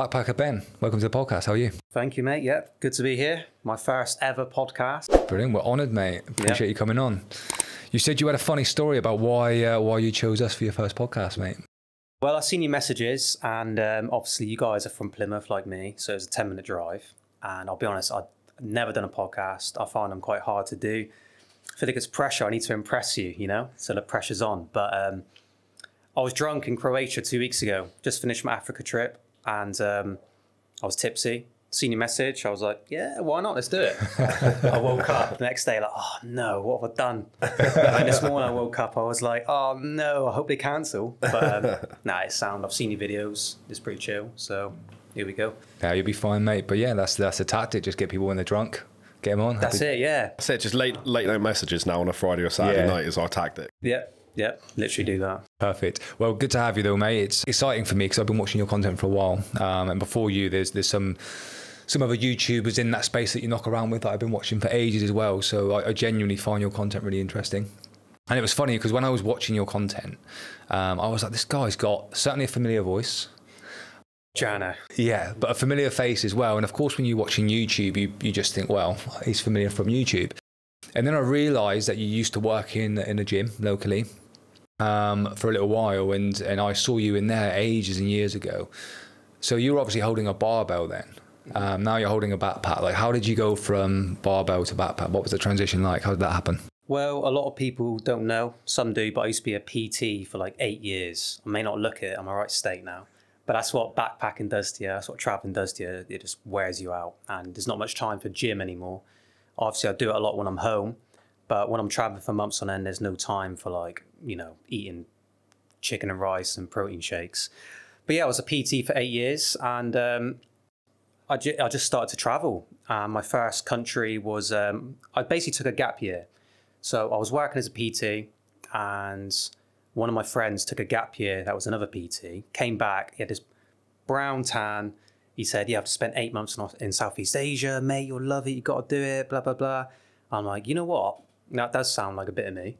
Backpacker Ben, welcome to the podcast. How are you? Thank you, mate. Yep, good to be here. My first ever podcast. Brilliant. We're honoured, mate. Appreciate you coming on. You said you had a funny story about why uh, why you chose us for your first podcast, mate. Well, I've seen your messages, and um, obviously, you guys are from Plymouth like me, so it's a 10 minute drive. And I'll be honest, I've never done a podcast. I find them quite hard to do. I feel like it's pressure. I need to impress you, you know, so the pressure's on. But um, I was drunk in Croatia two weeks ago, just finished my Africa trip, and um, I was tipsy. Seen your message, I was like, yeah, why not? Let's do it. I woke up the next day, like, oh no, what have I done? and this morning I woke up, I was like, oh no, I hope they cancel. But um, nah, it's sound. I've seen your videos, it's pretty chill. So here we go. Yeah, you'll be fine, mate. But yeah, that's that's a tactic. Just get people when they're drunk, get them on. That's Happy- it, yeah. That's it. Just late late night messages now on a Friday or Saturday Yeah. night is our tactic. Yep, yep, literally do that. Perfect. Well, good to have you though, mate. It's exciting for me because I've been watching your content for a while. Um, and before you, there's there's some some other YouTubers in that space that you knock around with that I've been watching for ages as well. So I, I genuinely find your content really interesting. And it was funny because when I was watching your content, um, I was like, this guy's got certainly a familiar voice. Jana. Yeah, but a familiar face as well. And of course, when you're watching YouTube, you, you just think, well, he's familiar from YouTube. And then I realised that you used to work in in a gym locally um, for a little while, and and I saw you in there ages and years ago. So you were obviously holding a barbell then. Um, now you're holding a backpack. Like, how did you go from barbell to backpack? What was the transition like? How did that happen? Well, a lot of people don't know. Some do, but I used to be a PT for like eight years. I may not look it. I'm a right state now. But that's what backpacking does to you. That's what traveling does to you. It just wears you out. And there's not much time for gym anymore. Obviously, I do it a lot when I'm home. But when I'm traveling for months on end, there's no time for like, you know, eating chicken and rice and protein shakes. But yeah, I was a PT for eight years and um, I, ju- I just started to travel. Um, my first country was, um, I basically took a gap year. So I was working as a PT, and one of my friends took a gap year. That was another PT. Came back. He had this brown tan. He said, "You have to spend eight months in, in Southeast Asia, mate. You'll love it. You got to do it." Blah blah blah. I'm like, you know what? That does sound like a bit of me.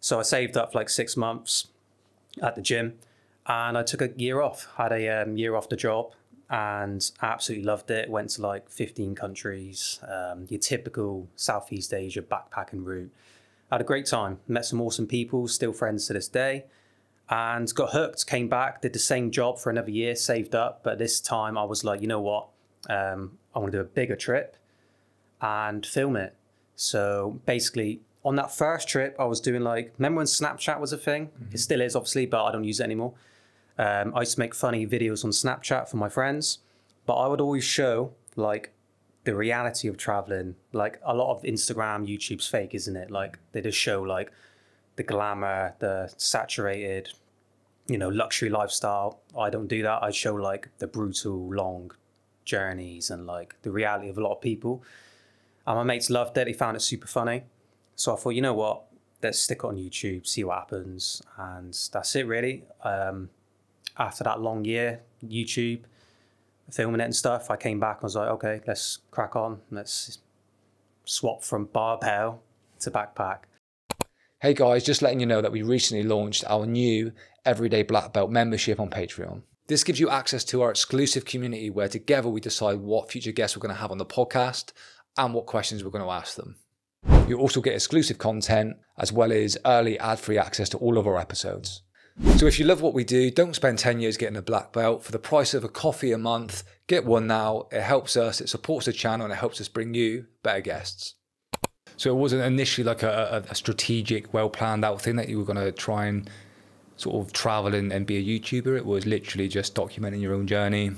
So I saved up for like six months at the gym, and I took a year off. Had a um, year off the job, and absolutely loved it. Went to like 15 countries. Um, your typical Southeast Asia backpacking route had a great time. Met some awesome people, still friends to this day, and got hooked. Came back, did the same job for another year, saved up, but this time I was like, you know what? Um, I want to do a bigger trip and film it. So basically, on that first trip, I was doing like, remember when Snapchat was a thing? It still is, obviously, but I don't use it anymore. Um, I used to make funny videos on Snapchat for my friends, but I would always show like the reality of traveling. Like a lot of Instagram, YouTube's fake, isn't it? Like they just show like the glamour, the saturated, you know, luxury lifestyle. I don't do that. I show like the brutal, long journeys and like the reality of a lot of people. And my mates loved it. They found it super funny. So I thought, you know what? Let's stick it on YouTube, see what happens. And that's it, really. Um, after that long year, YouTube, filming it and stuff, I came back. and was like, okay, let's crack on. Let's swap from barbell to backpack. Hey guys, just letting you know that we recently launched our new Everyday Black Belt membership on Patreon. This gives you access to our exclusive community where together we decide what future guests we're going to have on the podcast and what questions we're going to ask them. You also get exclusive content as well as early ad free access to all of our episodes. So if you love what we do, don't spend 10 years getting a black belt. For the price of a coffee a month, get one now. It helps us, it supports the channel, and it helps us bring you better guests. So it wasn't initially like a, a, strategic, well planned out thing that you were going to try and sort of travel and, and be a YouTuber. It was literally just documenting your own journey,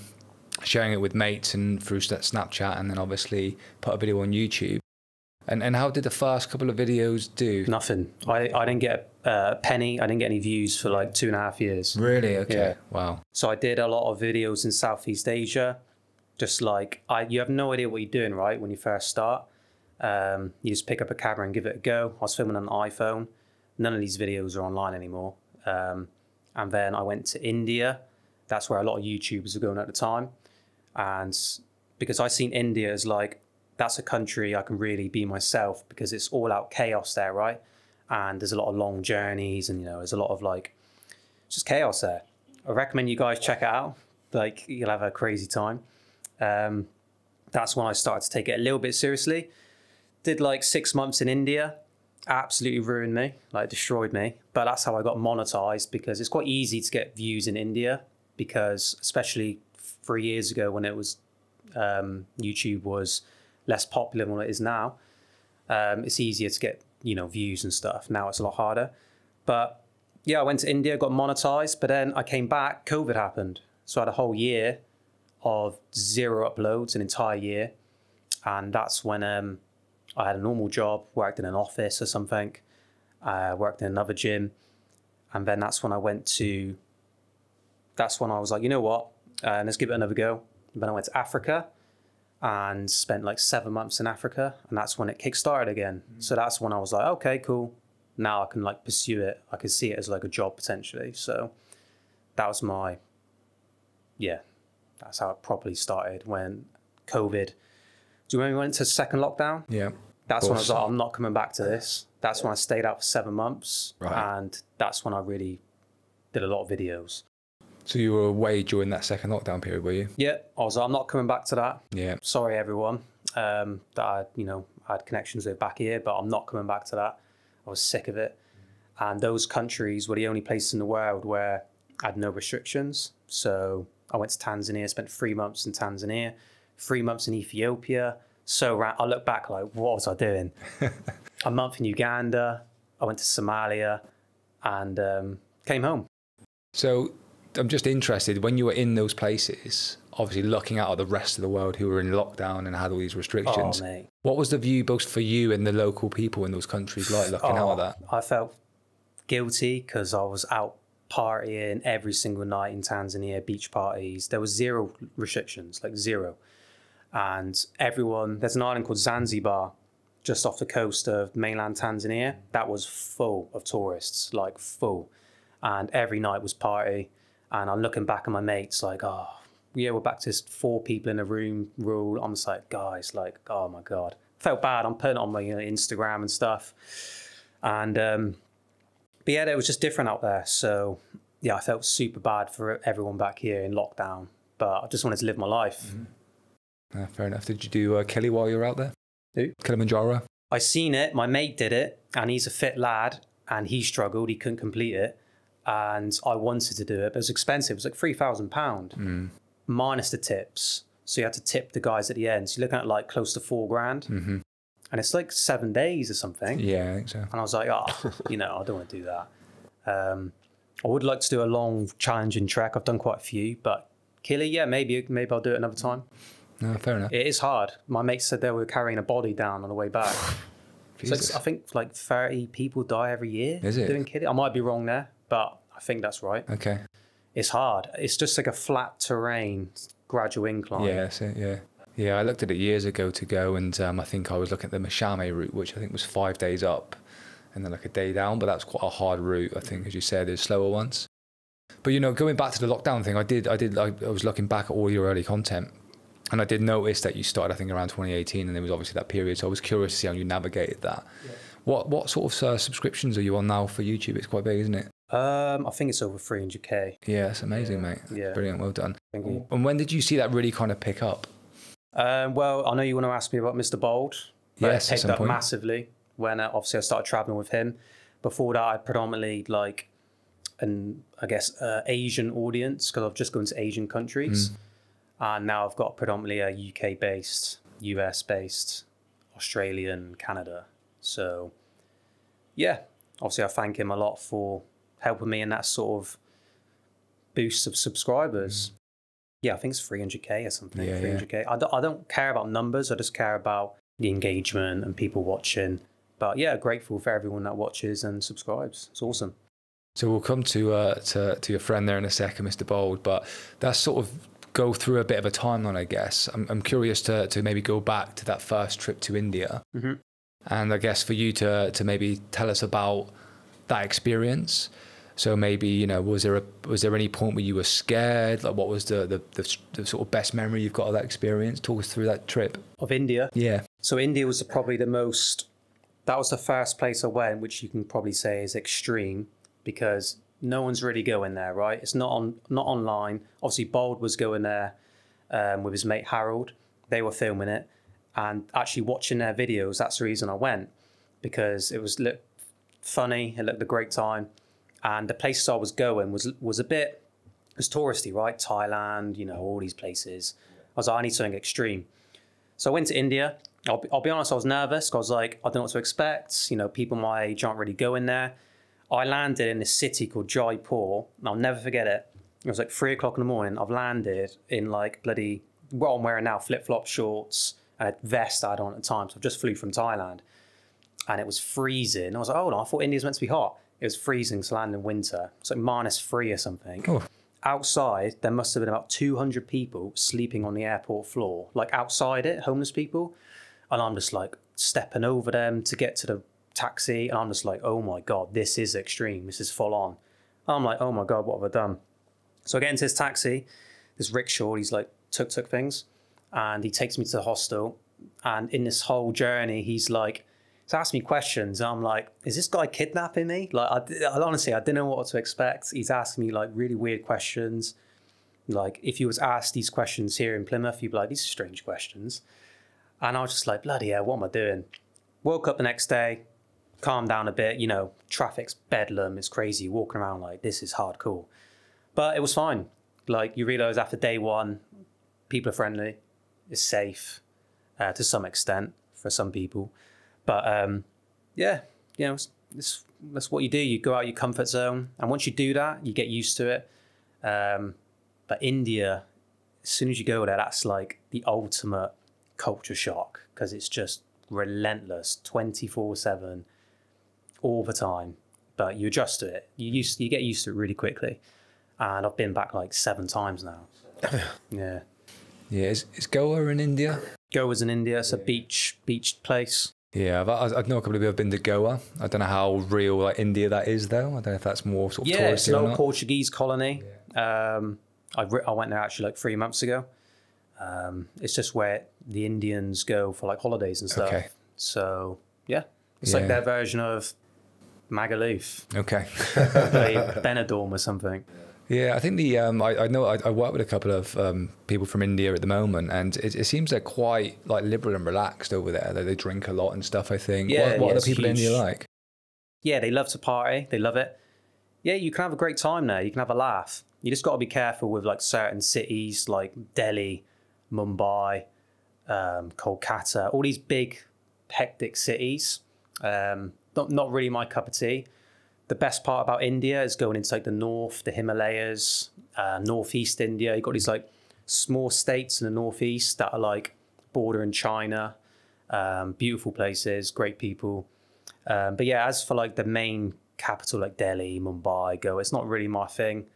sharing it with mates and through Snapchat, and then obviously put a video on YouTube. And and how did the first couple of videos do? Nothing. I, I didn't get a penny. I didn't get any views for like two and a half years. Really? Okay. Yeah. Wow. So I did a lot of videos in Southeast Asia. Just like I, you have no idea what you're doing, right? When you first start, um, you just pick up a camera and give it a go. I was filming on an iPhone. None of these videos are online anymore. Um, and then I went to India. That's where a lot of YouTubers were going at the time. And because I seen India as like that's a country I can really be myself because it's all out chaos there, right? And there's a lot of long journeys and you know there's a lot of like just chaos there. I recommend you guys check it out. Like you'll have a crazy time. Um, that's when I started to take it a little bit seriously. Did like six months in India, absolutely ruined me, like destroyed me. But that's how I got monetized because it's quite easy to get views in India because especially three years ago when it was um, YouTube was less popular than it is now. Um, it's easier to get you know views and stuff. Now it's a lot harder. But yeah, I went to India, got monetized, but then I came back. COVID happened, so I had a whole year of zero uploads, an entire year, and that's when um, I had a normal job, worked in an office or something, uh, worked in another gym, and then that's when I went to. That's when I was like, you know what, uh, let's give it another go. And then I went to Africa and spent like seven months in Africa, and that's when it kickstarted again. So that's when I was like, okay, cool. Now I can like pursue it. I could see it as like a job potentially. So that was my, yeah, that's how it properly started when COVID. Do you remember we went to second lockdown? Yeah. That's when I was like, I'm not coming back to this. That's when I stayed out for seven months, Right. and that's when I really did a lot of videos. So you were away during that second lockdown period, were you? Yeah, I was like, I'm not coming back to that. Yeah. sorry everyone um, that I, you know, had connections with back here, but I'm not coming back to that. I was sick of it. And those countries were the only places in the world where I had no restrictions. So I went to Tanzania, spent three months in Tanzania, three months in Ethiopia. So ra- I look back like, what was I doing? a month in Uganda. I went to Somalia, and um, came home. So I'm just interested when you were in those places, obviously looking out at the rest of the world who were in lockdown and had all these restrictions. Oh, what was the view both for you and the local people in those countries like looking out at that? Oh, I felt guilty because I was out partying every single night in Tanzania, beach parties. There was zero restrictions, like zero. And everyone, there's an island called Zanzibar just off the coast of mainland Tanzania that was full of tourists, like full. And every night was party. And I'm looking back at my mates like, oh, yeah, we're back to four people in a room rule. I'm just like, guys, like, oh my God. Felt bad. I'm putting it on my you know, Instagram and stuff. And um, but yeah, it was just different out there. So yeah, I felt super bad for everyone back here in lockdown. But I just wanted to live my life. Uh, fair enough. Did you do uh, Killy while you were out there? Who? Kilimanjaro? I seen it. My mate did it, and he's a fit lad, and he struggled. He couldn't complete it, and I wanted to do it, but it was expensive. It was like three thousand pound minus the tips. So you had to tip the guys at the end. So you're looking at like close to four grand, mm-hmm. and it's like seven days or something. Yeah, I think so. And I was like, oh, you know, I don't want to do that. Um, I would like to do a long, challenging trek. I've done quite a few, but Killy, yeah, maybe maybe I'll do it another time. No, fair enough. It is hard. My mate said they were carrying a body down on the way back. So I think like 30 people die every year Is it? doing. I might be wrong there, but I think that's right. Okay. It's hard. It's just like a flat terrain, gradual incline. Yeah, that's it. Yeah. Yeah, I looked at it years ago to go, and um, I think I was looking at the Machame route, which I think was five days up and then like a day down, but that's quite a hard route, I think, as you said, there's slower ones. But you know, going back to the lockdown thing, I did, I did, I, I was looking back at all your early content, and I did notice that you started, I think, around 2018, and there was obviously that period. So I was curious to see how you navigated that. What what sort of uh, subscriptions are you on now for YouTube? It's quite big, isn't it? Um, I think it's over 300k. Yeah, it's amazing, mate. Yeah. Brilliant, well done. Thank you. And when did you see that really kind of pick up? Um, well, I know you want to ask me about Mr. Bald. Yes, it picked up point. massively when uh, obviously I started traveling with him. Before that, I predominantly like an I guess uh, Asian audience because I've just gone to Asian countries, and now I've got predominantly a UK based, US based, Australian, Canada. So, yeah, obviously I thank him a lot for helping me in that sort of boost of subscribers. Yeah, I think it's 300k or something. Yeah, yeah. 300k. I, don't, I don't care about numbers. I just care about the engagement and people watching. But yeah, grateful for everyone that watches and subscribes. It's awesome. So we'll come to uh, to to your friend there in a second, Mr. Bald. But that's sort of go through a bit of a timeline, I guess. I'm, I'm curious to to maybe go back to that first trip to India, Mhm. and I guess for you to to maybe tell us about that experience. So maybe you know, was there a was there any point where you were scared? Like, what was the the, the, the sort of best memory you've got of that experience? Talk us through that trip. Of India. Yeah, So India was probably the most. That was the first place I went, which you can probably say is extreme, because no one's really going there, right? It's not on, not online. Obviously, Bald was going there um, with his mate Harald. They were filming it, and actually watching their videos. That's the reason I went because it was looked funny. It looked a great time, and the places I was going was was a bit it was touristy, right? Thailand, you know, all these places. I was like, I need something extreme. So I went to India. I'll be, I'll be honest, I was nervous. I was like, I don't know what to expect. You know, people my age aren't really going there. I landed in this city called Jaipur. And I'll never forget it. It was like three o'clock in the morning. I've landed in like bloody, what I'm wearing now, flip flop shorts and a vest I had on at the time. So I just flew from Thailand and it was freezing. I was like, oh, no, I thought India's meant to be hot. It was freezing to land in winter. It's like minus three or something. Oh. Outside, there must have been about 200 people sleeping on the airport floor, like outside it, homeless people. And I'm just like stepping over them to get to the taxi. And I'm just like, oh my God, this is extreme. This is full on. I'm like, oh my God, what have I done? So I get into this taxi, this rickshaw, he's like tuk tuk things. And he takes me to the hostel. And in this whole journey, he's like, he's asking me questions. I'm like, is this guy kidnapping me? Like, I, I honestly, I didn't know what to expect. He's asking me like really weird questions. Like, if you was asked these questions here in Plymouth, you'd be like, these are strange questions. And I was just like, bloody hell, what am I doing? Woke up the next day, calmed down a bit. You know, traffic's bedlam. It's crazy. Walking around like, this is hardcore. But it was fine. Like, you realize after day one, people are friendly, it's safe uh, to some extent for some people. But um, yeah, you know, that's what you do. You go out your comfort zone. And once you do that, you get used to it. Um, but India, as soon as you go there, that's like the ultimate culture shock because it's just relentless 24 7 all the time. But you adjust to it. You used you get used to it really quickly. And I've been back like seven times now. yeah. Yeah, is, is Goa in India? Goa's in India. It's a beach beach place. Yeah, I've, I I know a couple of people have been to Goa. I don't know how real like India that is though. I don't know if that's more sort of Yeah, it's touristy an old. Portuguese colony. Um, I, re- I went there actually like three months ago. Um, it's just where the Indians go for like holidays and stuff. Okay. So yeah, it's Yeah. like their version of Magaluf, Okay. Benidorm or something. Yeah, I think the um, I, I know I, I work with a couple of um, people from India at the moment, and it, it seems they're quite like liberal and relaxed over there. They, they drink a lot and stuff. I think. Yeah, what, what yeah, are the people in huge. India like? Yeah, they love to party. They love it. Yeah, you can have a great time there. You can have a laugh. You just got to be careful with like certain cities like Delhi, Mumbai, um, Kolkata, all these big, hectic cities. Um, not not really my cup of tea. The best part about India is going into like the north, the Himalayas, uh, northeast India. You've got these like small states in the northeast that are like bordering China. Um, beautiful places, great people. Um, but yeah, as for like the main capital like Delhi, Mumbai, Goa, it's not really my thing.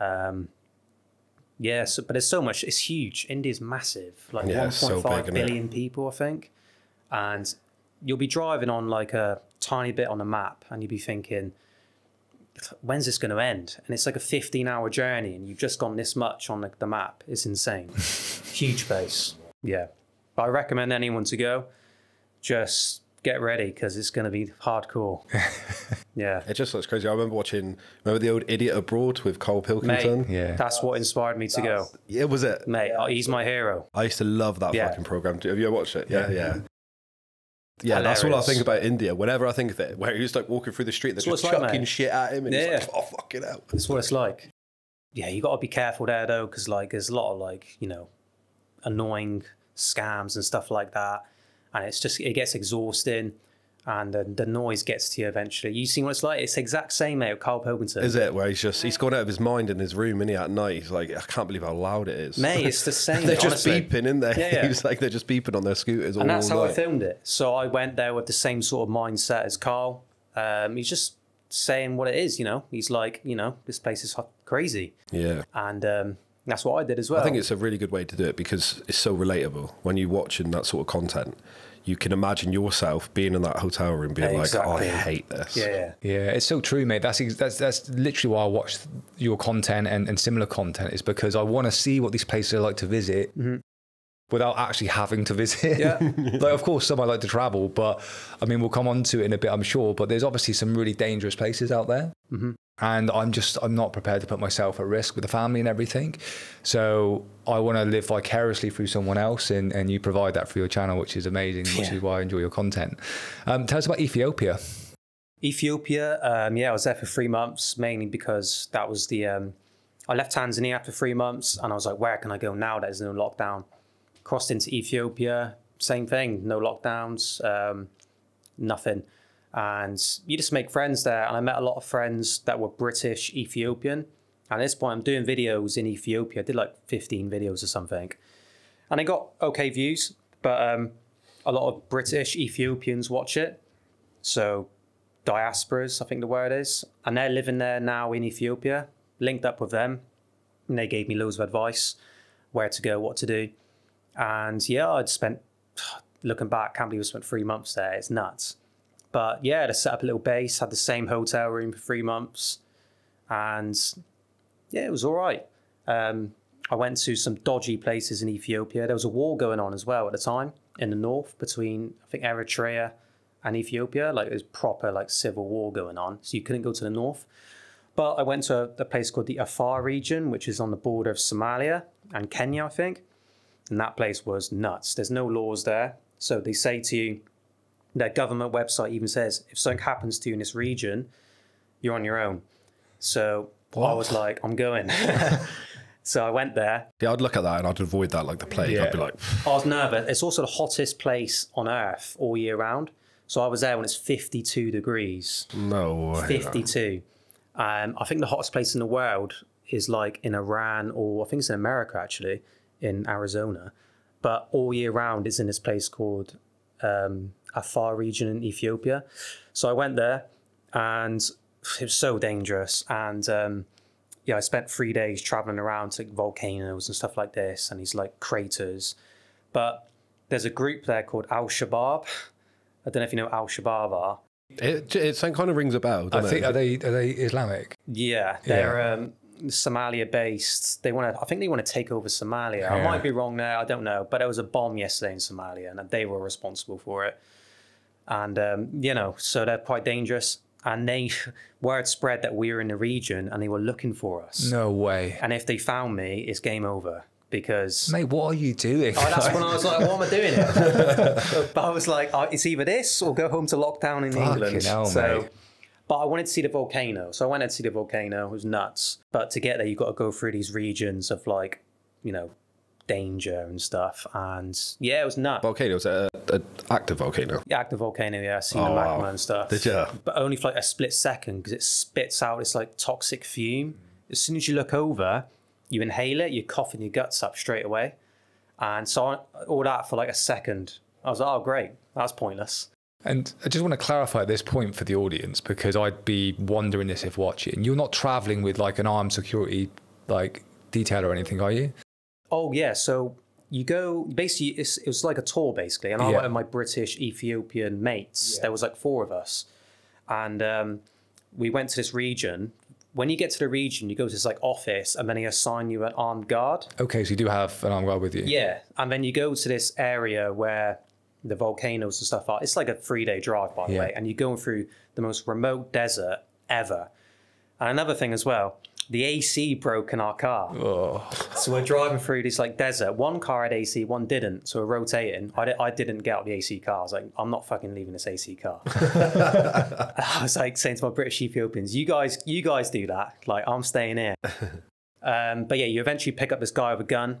Um, yeah, so, but there's so much. It's huge. India's massive, like Yeah, it's so 1.5 big, isn't it? billion people, I think. And you'll be driving on like a tiny bit on a map, and you'd be thinking, when's this going to end? And it's like a 15 hour journey, and you've just gone this much on the, the map. It's insane. Huge base. Yeah. But I recommend anyone to go. Just get ready because it's going to be hardcore. yeah. It just looks crazy. I remember watching. Remember the old Idiot Abroad with Cole Mate, Pilkington? Yeah. that's what inspired me to go. Yeah, was it? Mate, oh, he's my hero. I used to love that Yeah. fucking program. Have you ever watched it? Yeah, Yeah. yeah. Yeah, that's all I think about India. Whenever I think of it, where he's like walking through the street, they're just what it's like, chucking shit at him, and Yeah. he's like, "Oh fucking hell!" That's what it's like. Yeah, you got to be careful there though, because like there's a lot of like you know, annoying scams and stuff like that, and it's just it gets exhausting, and the noise gets to you eventually. You see what it's like? It's the exact same, mate. With Karl Pilkington. Is it where he's just he's gone out of his mind in his room, and he at night he's like, I can't believe how loud it is. Mate, it's the same. they're just honestly. beeping in there. Yeah, yeah. He's like they're just beeping on their scooters all and that's how I filmed it. So I went there with the same sort of mindset as Karl. Um, he's just saying what it is, you know. He's like, you know, this place is crazy, Yeah. and um, that's what I did as well. I think it's a really good way to do it because it's so relatable. When you're watching that sort of content, you can imagine yourself being in that hotel room, being like, "Oh, I hate this." yeah, yeah. Yeah, it's so true, mate. That's that's that's literally why I watch your content and, and similar content is because I want to see what these places are like to visit. Mm-hmm. Without actually having to visit. Yeah. like, of course, some I like to travel, but I mean, we'll come on to it in a bit, I'm sure. But there's obviously some really dangerous places out there. Mm-hmm. And I'm just, I'm not prepared to put myself at risk with the family and everything. So I want to live vicariously through someone else. And, and you provide that for your channel, which is amazing, which Yeah. is why I enjoy your content. Um, tell us about Ethiopia. Ethiopia, um, yeah, I was there for three months, mainly because that was the. Um, I left Tanzania after three months, and I was like, where can I go now? That there's no lockdown. Crossed into Ethiopia, same thing, no lockdowns, um, nothing. And you just make friends there. And I met a lot of friends that were British Ethiopian. And at this point, I'm doing videos in Ethiopia. I did like 15 videos or something. And I got okay views, but um, a lot of British Ethiopians watch it. So diasporas, I think the word is, and they're living there now in Ethiopia. Linked up with them, and they gave me loads of advice, where to go, what to do, and yeah, I'd spent. Looking back, can't believe I spent three months there. It's nuts, but yeah, to set up a little base, had the same hotel room for three months, and yeah, it was all right. Um, I went to some dodgy places in Ethiopia. There was a war going on as well at the time in the north between I think Eritrea and Ethiopia. Like there's proper like civil war going on, so you couldn't go to the north. But I went to a, a place called the Afar region, which is on the border of Somalia and Kenya, I think. And that place was nuts. There's no laws there, so they say to you, their government website even says if something happens to you in this region, you're on your own. So I was like, I'm going. so I went there. Yeah, I'd look at that and I'd avoid that like the plague. I'd be like, I was nervous. It's also the hottest place on earth all year round. So I was there when it's 52 degrees. no way. 52. Um, I think the hottest place in the world is like in Iran or I think it's in America actually, in Arizona. But all year round it's in this place called um, Afar region in Ethiopia. So I went there and it was so dangerous. And um, yeah, I spent three days traveling around to volcanoes and stuff like this and these like craters. But there's a group there called Al Shabaab. I don't know if you know Al Shabaab are. It, it kind of rings a bell. I Doesn't think, it? are they, are they Islamic? Yeah, they're um, Somalia based. They want to. I think they want to take over Somalia. I might be wrong there. I don't know. But there was a bomb yesterday in Somalia, and they were responsible for it. And um, you know, so they're quite dangerous. And they word spread that we were in the region, and they were looking for us. No way. And if they found me, it's game over because. Mate, what are you doing? Oh, that's when I was like, "What am I doing?" But I was like, oh, "It's either this or go home to lockdown in Fucking England." hell, so, mate. But I wanted to see the volcano, so I went to see the volcano. It was nuts. But to get there, you've got to go through these regions of like, you know, danger and stuff. And yeah, it was nuts. volcano. Was an active volcano? Yeah, active volcano, yeah, I seen Oh, the wow. magma and stuff. Did ya? But only for like a split second because it spits out this like toxic fume. As soon as you look over, you inhale it, you're coughing your guts up straight away. And so I, all that for like a second. I was like, oh, great. That's pointless. And I just want to clarify at this point for the audience because I'd be wondering this if watching. You're not traveling with like an armed security like detail or anything, are you? Oh, yeah. So you go, basically, it's, it was like a tour, basically. And I Yeah. went with my British Ethiopian mates. There was like four of us. And um, we went to this region. When you get to the region, you go to this like office and then they assign you an armed guard. Okay, so you do have an armed guard with you. Yeah, and then you go to this area where the volcanoes and stuff are. It's like a three day drive, by the Yeah. way, and you're going through the most remote desert ever. And another thing as well, the AC broke in our car. Oh, So we're driving through this like desert. One car had AC, one didn't. So we're rotating. I, di- I didn't get out the AC car. I was like, I'm not fucking leaving this AC car. I was like saying to my British Ethiopians, you guys, you guys do that. Like I'm staying here. um, but yeah, you eventually pick up this guy with a gun,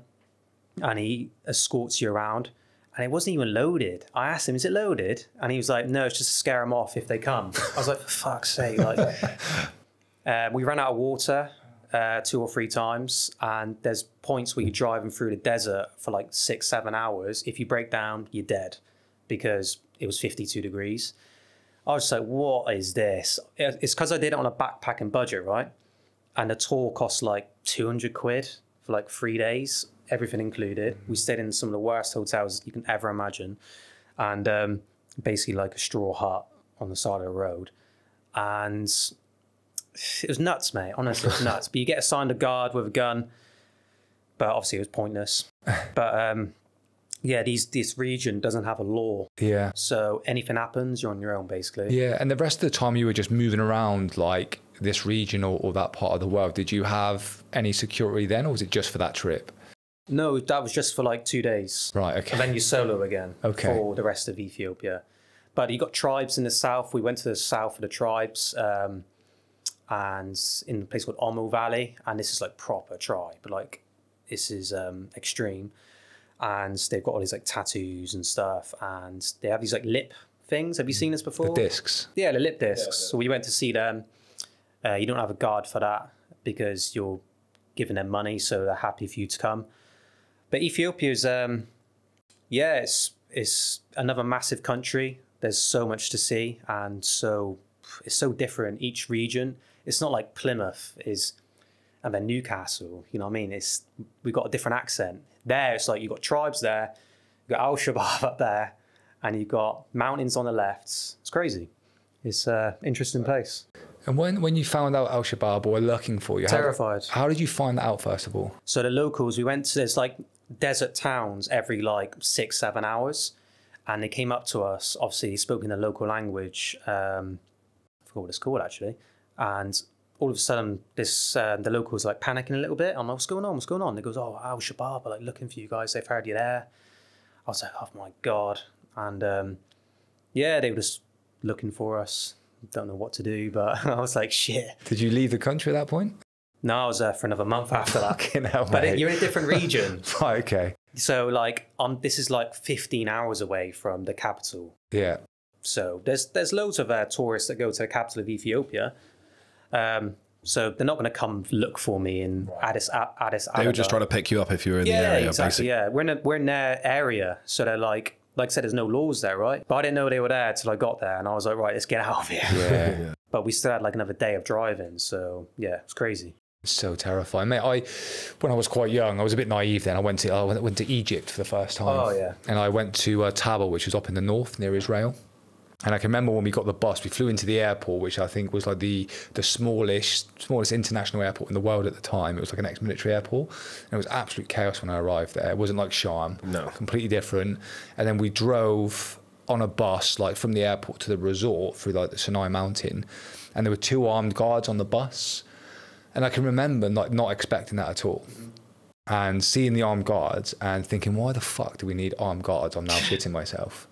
and he escorts you around. And it wasn't even loaded. I asked him, "Is it loaded?" And he was like, "No, it's just to scare them off if they come." I was like, "For fuck's sake!" Like, uh, we ran out of water uh, two or three times, and there's points where you're driving through the desert for like six, seven hours. If you break down, you're dead because it was 52 degrees. I was like, what is this? It's because I did it on a backpacking budget, right? And the tour cost like 200 quid for like three days, everything included. We stayed in some of the worst hotels you can ever imagine. And um, basically like a straw hut on the side of the road. And it was nuts, mate. Honestly, it was nuts. But you get assigned a guard with a gun, but obviously it was pointless. But um, yeah, these this region doesn't have a law, Yeah. so anything happens, you're on your own basically. Yeah. And the rest of the time you were just moving around like this region or, or that part of the world, did you have any security then or was it just for that trip? No, that was just for like two days. Right. Okay. And then you solo again Okay. for the rest of Ethiopia. But you got tribes in the south. We went to the south of the tribes, um, and in a place called Omo Valley, and this is like proper tribe. But like this is um, extreme, and they've got all these like tattoos and stuff, and they have these like lip things. Have you seen this before? the discs. Yeah, the lip discs. So we went to see them. Uh, you don't have a guard for that because you're giving them money, so they're happy for you to come. But Ethiopia's, um, yeah, it's it's another massive country. There's so much to see, and so it's so different each region. It's not like Plymouth is, and then Newcastle. You know what I mean? It's we've got a different accent. There, it's like you've got tribes there, you've got Al Shabaab up there, and you've got mountains on the left. It's crazy. It's an interesting place. And when, when you found out Al Shabaab were looking for you, how- Terrified. How, did you find that out first of all? So the locals, we went to there's like desert towns every like six, seven hours, and they came up to us. Obviously, spoke in the local language. Um, I forgot what it's called actually. And all of a sudden, this uh, the locals like panicking a little bit. I'm like, "What's going on? What's going on?" They goes, "Oh, Al Shabaab are like looking for you guys. They've heard you there." I was like, "Oh my god!" And um, yeah, they were just looking for us. Don't know what to do, but I was like, "Shit." Did you leave the country at that point? No, I was there for another month after that. Fucking hell, But mate. you're in a different region. Right, okay. So like um this is like 15 hours away from the capital. Yeah. So there's there's loads of uh, tourists that go to the capital of Ethiopia. Um so they're not going to come look for me in Addis A- Addis They were just Ababa. trying to pick you up if you were in Yeah, the area, exactly. basically. Yeah, we're in a, we're in their area, so they're like like I said, there's no laws there, right? But I didn't know they were there till I got there, and I was like, right, let's get out of here. Yeah. But we still had like another day of driving, so yeah, it's crazy. So terrifying, mate. I, when I was quite young, I was a bit naive. Then I went to I went, to Egypt for the first time. Oh, yeah. And I went to uh, Taba, which was up in the north near Israel. And I can remember when we got the bus, we flew into the airport, which I think was like the the smallest smallest international airport in the world at the time. It was like an ex-military airport. And it was absolute chaos when I arrived there. It wasn't like Sharm. No. Completely different. And then we drove on a bus like from the airport to the resort through like the Sinai mountain. And there were two armed guards on the bus. And I can remember like not expecting that at all. And seeing the armed guards and thinking, why the fuck do we need armed guards? I'm now shitting myself.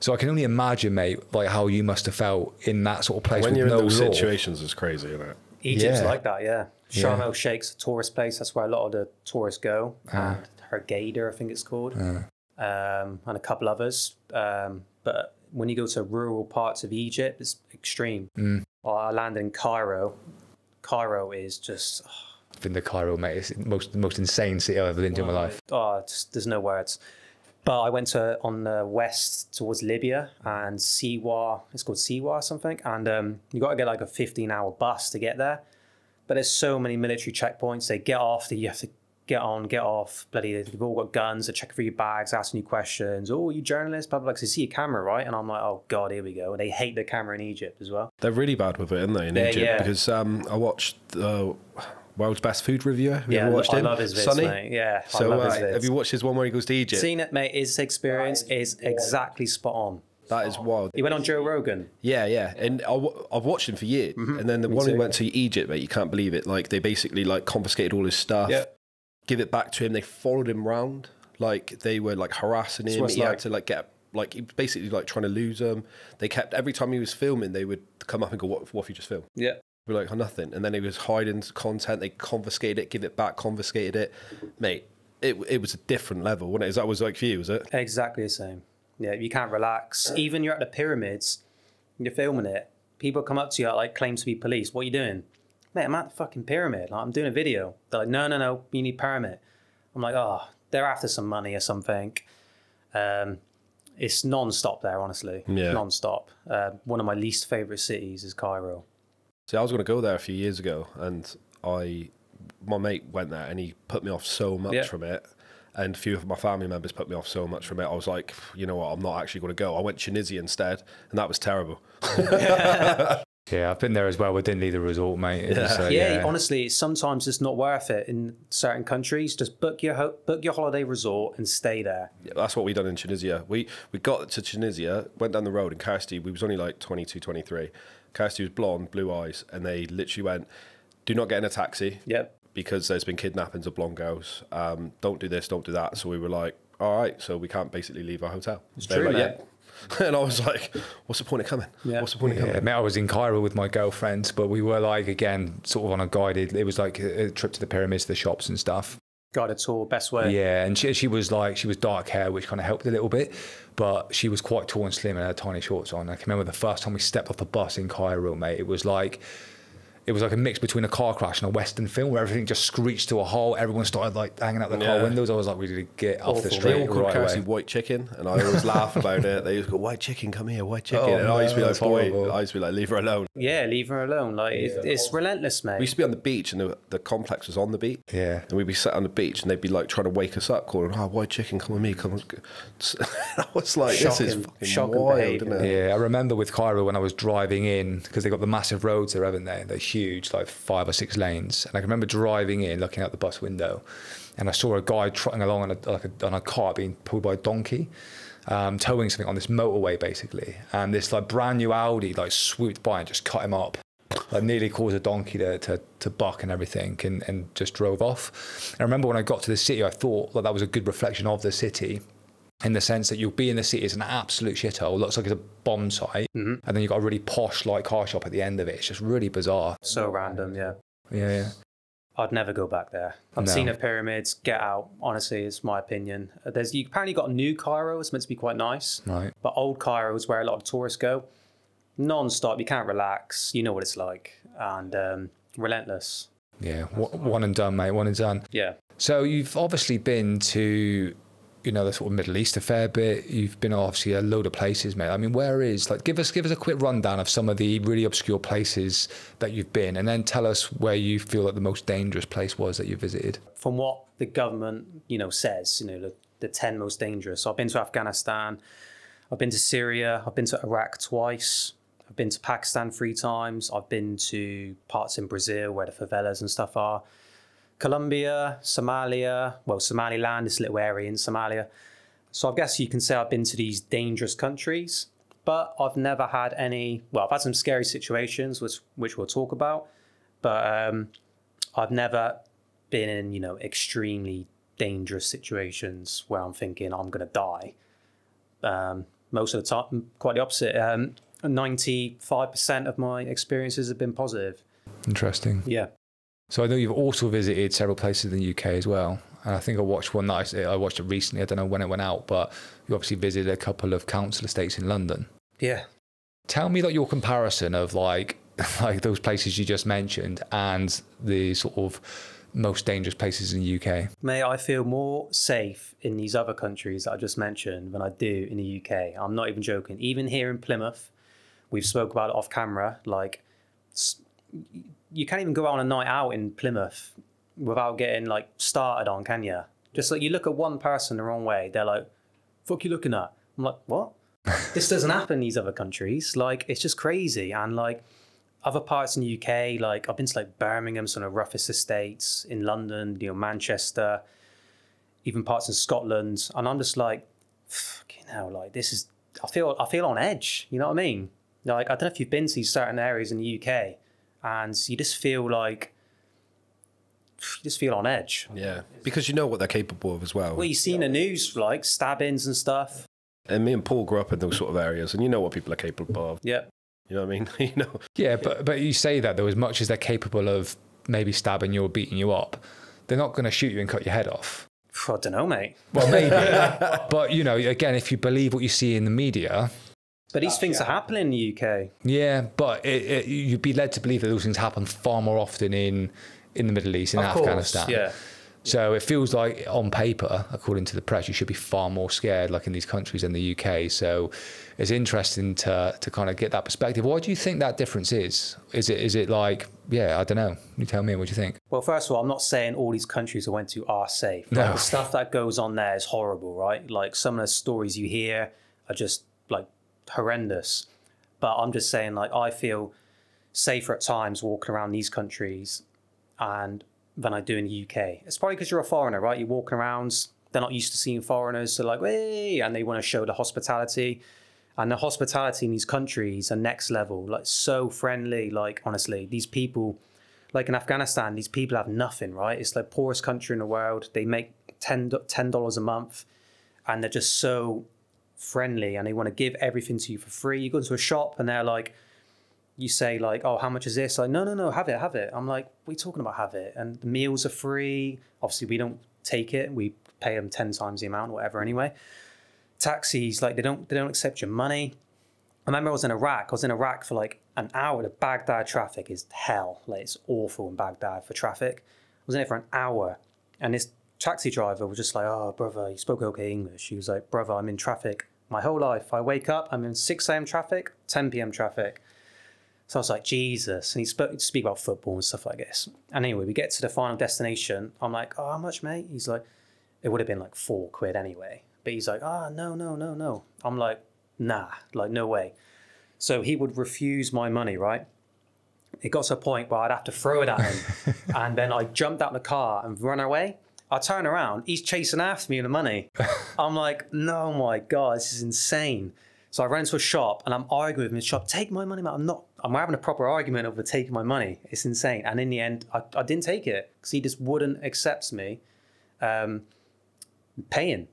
So I can only imagine, mate, like how you must have felt in that sort of place When with you're no in those law. situations, it's crazy, isn't it? Egypt's Yeah. like that, yeah. Sharm Yeah. el Sheikh's a tourist place. That's where a lot of the tourists go. And Hurghada, I think it's called, um, and a couple others. Um, but when you go to rural parts of Egypt, it's extreme. Well, I landed in Cairo. Cairo is just I've been to Cairo, mate. It's the most the most insane city I've ever been to in my life. oh, it's, there's no words. But I went to on the west towards Libya and Siwa. It's called Siwa or something, and um, you got to get like a 15 hour bus to get there. But there's so many military checkpoints. They get off. That you have to get on, get off. Bloody, they've all got guns. They're checking for your bags, asking you questions. Oh, you journalist? Blah blah. blah. 'Cause they see your camera, right? And I'm like, oh god, here we go. And they hate the camera in Egypt as well. They're really bad with it, aren't they, in Yeah, Egypt? yeah. Because um, I watched the World's Best Food Reviewer. Have you Yeah, ever watched I him? love his vids, Sonny? mate. Yeah, I So love uh, his vids. have you watched his one where he goes to Egypt? Seen it, mate. His experience is exactly spot on. That is wild. He went on Joe Rogan. Yeah, yeah, and I w- I've watched him for years. And then the one who went to Egypt, mate, you can't believe it. Like they basically like confiscated all his stuff, Yeah. Give it back to him. They followed him round, like they were like harassing him. what He it's had to like get like he basically like trying to lose him. They kept every time he was filming, they would come up and go, "What? What have you just filmed?" Yeah. We're like, oh, nothing. And then he was hiding content. They confiscated it, give it back, confiscated it. Mate, it, it was a different level, wasn't it? Is that was like for you, was it? Exactly the same. Yeah, you can't relax. Even you're at the pyramids, you're filming it. People come up to you like claims to be police. What are you doing? Mate, I'm at the fucking pyramid. Like, I'm doing a video. They're like, no, no, no, you need permit. I'm like, oh, they're after some money or something. Um, it's non-stop there, honestly. Yeah. Non-stop. Uh, one of my least favorite cities is Cairo. See, I was going to go there a few years ago, and I, my mate went there, and he put me off so much Yeah. from it. And a few of my family members put me off so much from it. I was like, you know what, I'm not actually going to go. I went Tunisia instead, and that was terrible. Yeah, I've been there as well. We didn't leave the resort, mate. It was, uh, yeah, honestly, sometimes it's not worth it in certain countries. Just book your ho- book your holiday resort and stay there. Yeah, that's what we done in Tunisia. We we got to Tunisia, went down the road in Kirsty. We was only like 22, 23. Kirsty was blonde, blue eyes, and they literally went, "Do not get in a taxi." Yep. Because there's been kidnappings of blonde girls. Um, don't do this, don't do that. So we were like, all right, so we can't basically leave our hotel. It's They were true, like, yeah. And I was like, what's the point of coming? Yeah. What's the point of Yeah, coming? mate, I was in Cairo with my girlfriend, but we were like again, sort of on a guided. It was like a, a trip to the pyramids, the shops and stuff. Guided tour, best way. Yeah, and she, she was like she was dark hair, which kind of helped a little bit, but she was quite tall and slim and had tiny shorts on. I can remember the first time we stepped off the bus in Cairo, mate. It was like. It was like a mix between a car crash and a western film where everything just screeched to a halt. Everyone started like hanging out the car windows. I was like, we need to get off the Awful. They street all called right Kirsty away. white chicken, and I always laugh about it. They used to go, white chicken, come here, white chicken. Oh, and I used to be like, that's boy. I used to be like, leave her alone. Yeah, leave her alone. Like it's, it's relentless, mate. We used to be on the beach, and the, the complex was on the beach. Yeah. And we'd be sat on the beach, and they'd be like trying to wake us up, calling, "Oh, white chicken, come with me, come." On. I was like, "This is Shocking- fucking shocking wild, isn't it?" Yeah, I remember with Cairo when I was driving in because they got the massive roads there, haven't they? They're huge, like five or six lanes. And I can remember driving in, looking out the bus window, and I saw a guy trotting along on a, like a, on a cart being pulled by a donkey, um, towing something on this motorway basically. And this like brand new Audi like swooped by and just cut him up. Like nearly caused a donkey to, to, to buck and everything and, and just drove off. And I remember when I got to the city, I thought that that was a good reflection of the city in the sense that you'll be in the city, it's an absolute shithole, looks like it's a bomb site, and then you've got a really posh like car shop at the end of it. It's just really bizarre. so random, yeah. Yeah, yeah. I'd never go back there. I've No. seen the pyramids. Get out. Honestly, it's my opinion. There's you apparently got new Cairo. It's meant to be quite nice, Right. but old Cairo is where a lot of tourists go. Non-stop. You can't relax. You know what it's like, and um, relentless. Yeah. One and done, mate. One and done. Yeah. So you've obviously been to, you know, the sort of Middle East a fair bit. You've been obviously a load of places, mate. I mean, where is like give us give us a quick rundown of some of the really obscure places that you've been, and then tell us where you feel like the most dangerous place was that you visited. from what the government, you know, says, you know, the, the 10 most dangerous. So I've been to Afghanistan, I've been to Syria, I've been to Iraq twice, I've been to Pakistan three times, I've been to parts in Brazil where the favelas and stuff are, Colombia, Somalia, well, Somaliland, this little area in Somalia. So I guess you can say I've been to these dangerous countries, but I've never had any, well, I've had some scary situations, which, which we'll talk about, but um, I've never been in, you know, extremely dangerous situations where I'm thinking I'm going to die. Um, most of the time, quite the opposite. Um, 95% of my experiences have been positive. Interesting. Yeah. So I know you've also visited several places in the UK as well. And I think I watched one that I, I watched it recently. I don't know when it went out, but you obviously visited a couple of council estates in London. Yeah. Tell me like your comparison of like like those places you just mentioned and the sort of most dangerous places in the UK. May I feel more safe in these other countries that I just mentioned than I do in the UK. I'm not even joking. Even here in Plymouth, we've spoke about it off camera. Like, you can't even go out on a night out in Plymouth without getting like started on, can you? Just like you look at one person the wrong way, they're like, "Fuck you looking at?" I'm like, "What?" this doesn't happen in these other countries. Like, it's just crazy. And like, other parts in the UK, like I've been to like Birmingham, some of the roughest estates in London, you know, Manchester, even parts in Scotland, and I'm just like, fucking hell, like this is. I feel I feel on edge. You know what I mean? Like I don't know if you've been to these certain areas in the UK, and you just feel like you just feel on edge. Yeah, because you know what they're capable of as well. Well, you see in the news like stabbings and stuff. and me and Paul grew up in those sort of areas, and you know what people are capable of. Yeah, You know what I mean? you know, Yeah, but but you say that though, as much as they're capable of maybe stabbing you or beating you up, they're not going to shoot you and cut your head off. I don't know, mate. Well, maybe, but you know, again, if you believe what you see in the media, But these things are happening in the UK. yeah, but it, it, you'd be led to believe that those things happen far more often in in the Middle East, in Of course, Afghanistan. yeah. So it feels like on paper, according to the press, you should be far more scared, like in these countries than the UK. So it's interesting to to kind of get that perspective. Why do you think that difference is? Is it is it like yeah, I don't know. You tell me. What do you think? Well, first of all, I'm not saying all these countries I went to are safe. No. Like, the stuff that goes on there is horrible, right? Like some of the stories you hear are just like horrendous. But I'm just saying, like, I feel safer at times walking around these countries and than I do in the UK. It's probably because you're a foreigner, right? You're walking around, they're not used to seeing foreigners, so like, hey, and they want to show the hospitality. And the hospitality in these countries are next level, like so friendly. Like honestly, these people, like in Afghanistan, these people have nothing, right? It's the poorest country in the world. They make 10 dollars a month, and they're just so friendly, and they want to give everything to you for free. You go into a shop, and they're like, you say like, "Oh, how much is this?" Like, "No, no, no, have it, have it." I'm like, we're talking about? Have it?" And the meals are free. Obviously, we don't take it. We pay them ten times the amount, whatever. Anyway, taxis like they don't they don't accept your money. I remember I was in Iraq. I was in Iraq for like an hour. The Baghdad traffic is hell. Like it's awful in Baghdad for traffic. I was in it for an hour, and this taxi driver was just like, "Oh, brother, you spoke okay English." He was like, "Brother, I'm in traffic my whole life. I wake up, I'm in 6 a.m. traffic, 10 p.m. traffic." So I was like, Jesus. And he spoke to speak about football and stuff like this. And anyway, we get to the final destination. I'm like, oh, how much, mate? He's like, it would have been like four quid anyway. But he's like, ah, oh, no, no, no, no. I'm like, nah, like, no way. So he would refuse my money, right? It got to a point where I'd have to throw it at him. and then I jumped out of the car and run away. I turn around, he's chasing after me with the money. I'm like, no, my God, this is insane. So I ran to a shop and I'm arguing with him in the shop, take my money, man. I'm not, I'm having a proper argument over taking my money. It's insane. And in the end, I, I didn't take it because he just wouldn't accept me um, paying.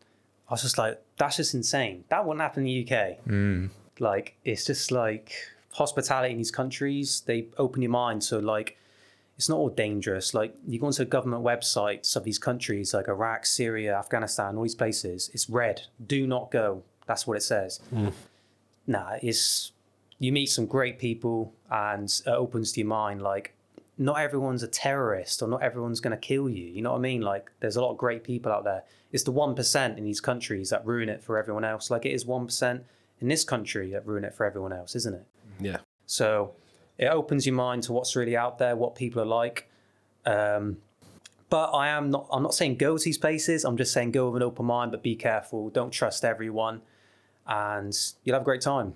I was just like, that's just insane. That wouldn't happen in the UK. Mm. Like, it's just like hospitality in these countries, they open your mind. So, like, it's not all dangerous. Like, you go into government websites of these countries, like Iraq, Syria, Afghanistan, all these places, it's red. Do not go. That's what it says. Mm. Nah, it's you meet some great people and it opens to your mind like not everyone's a terrorist or not everyone's going to kill you. You know what I mean? Like there's a lot of great people out there. It's the 1% in these countries that ruin it for everyone else. Like it is 1% in this country that ruin it for everyone else, isn't it? Yeah. So it opens your mind to what's really out there, what people are like. Um, but I am not. I'm not saying go to these places. I'm just saying go with an open mind, but be careful. Don't trust everyone, and you'll have a great time.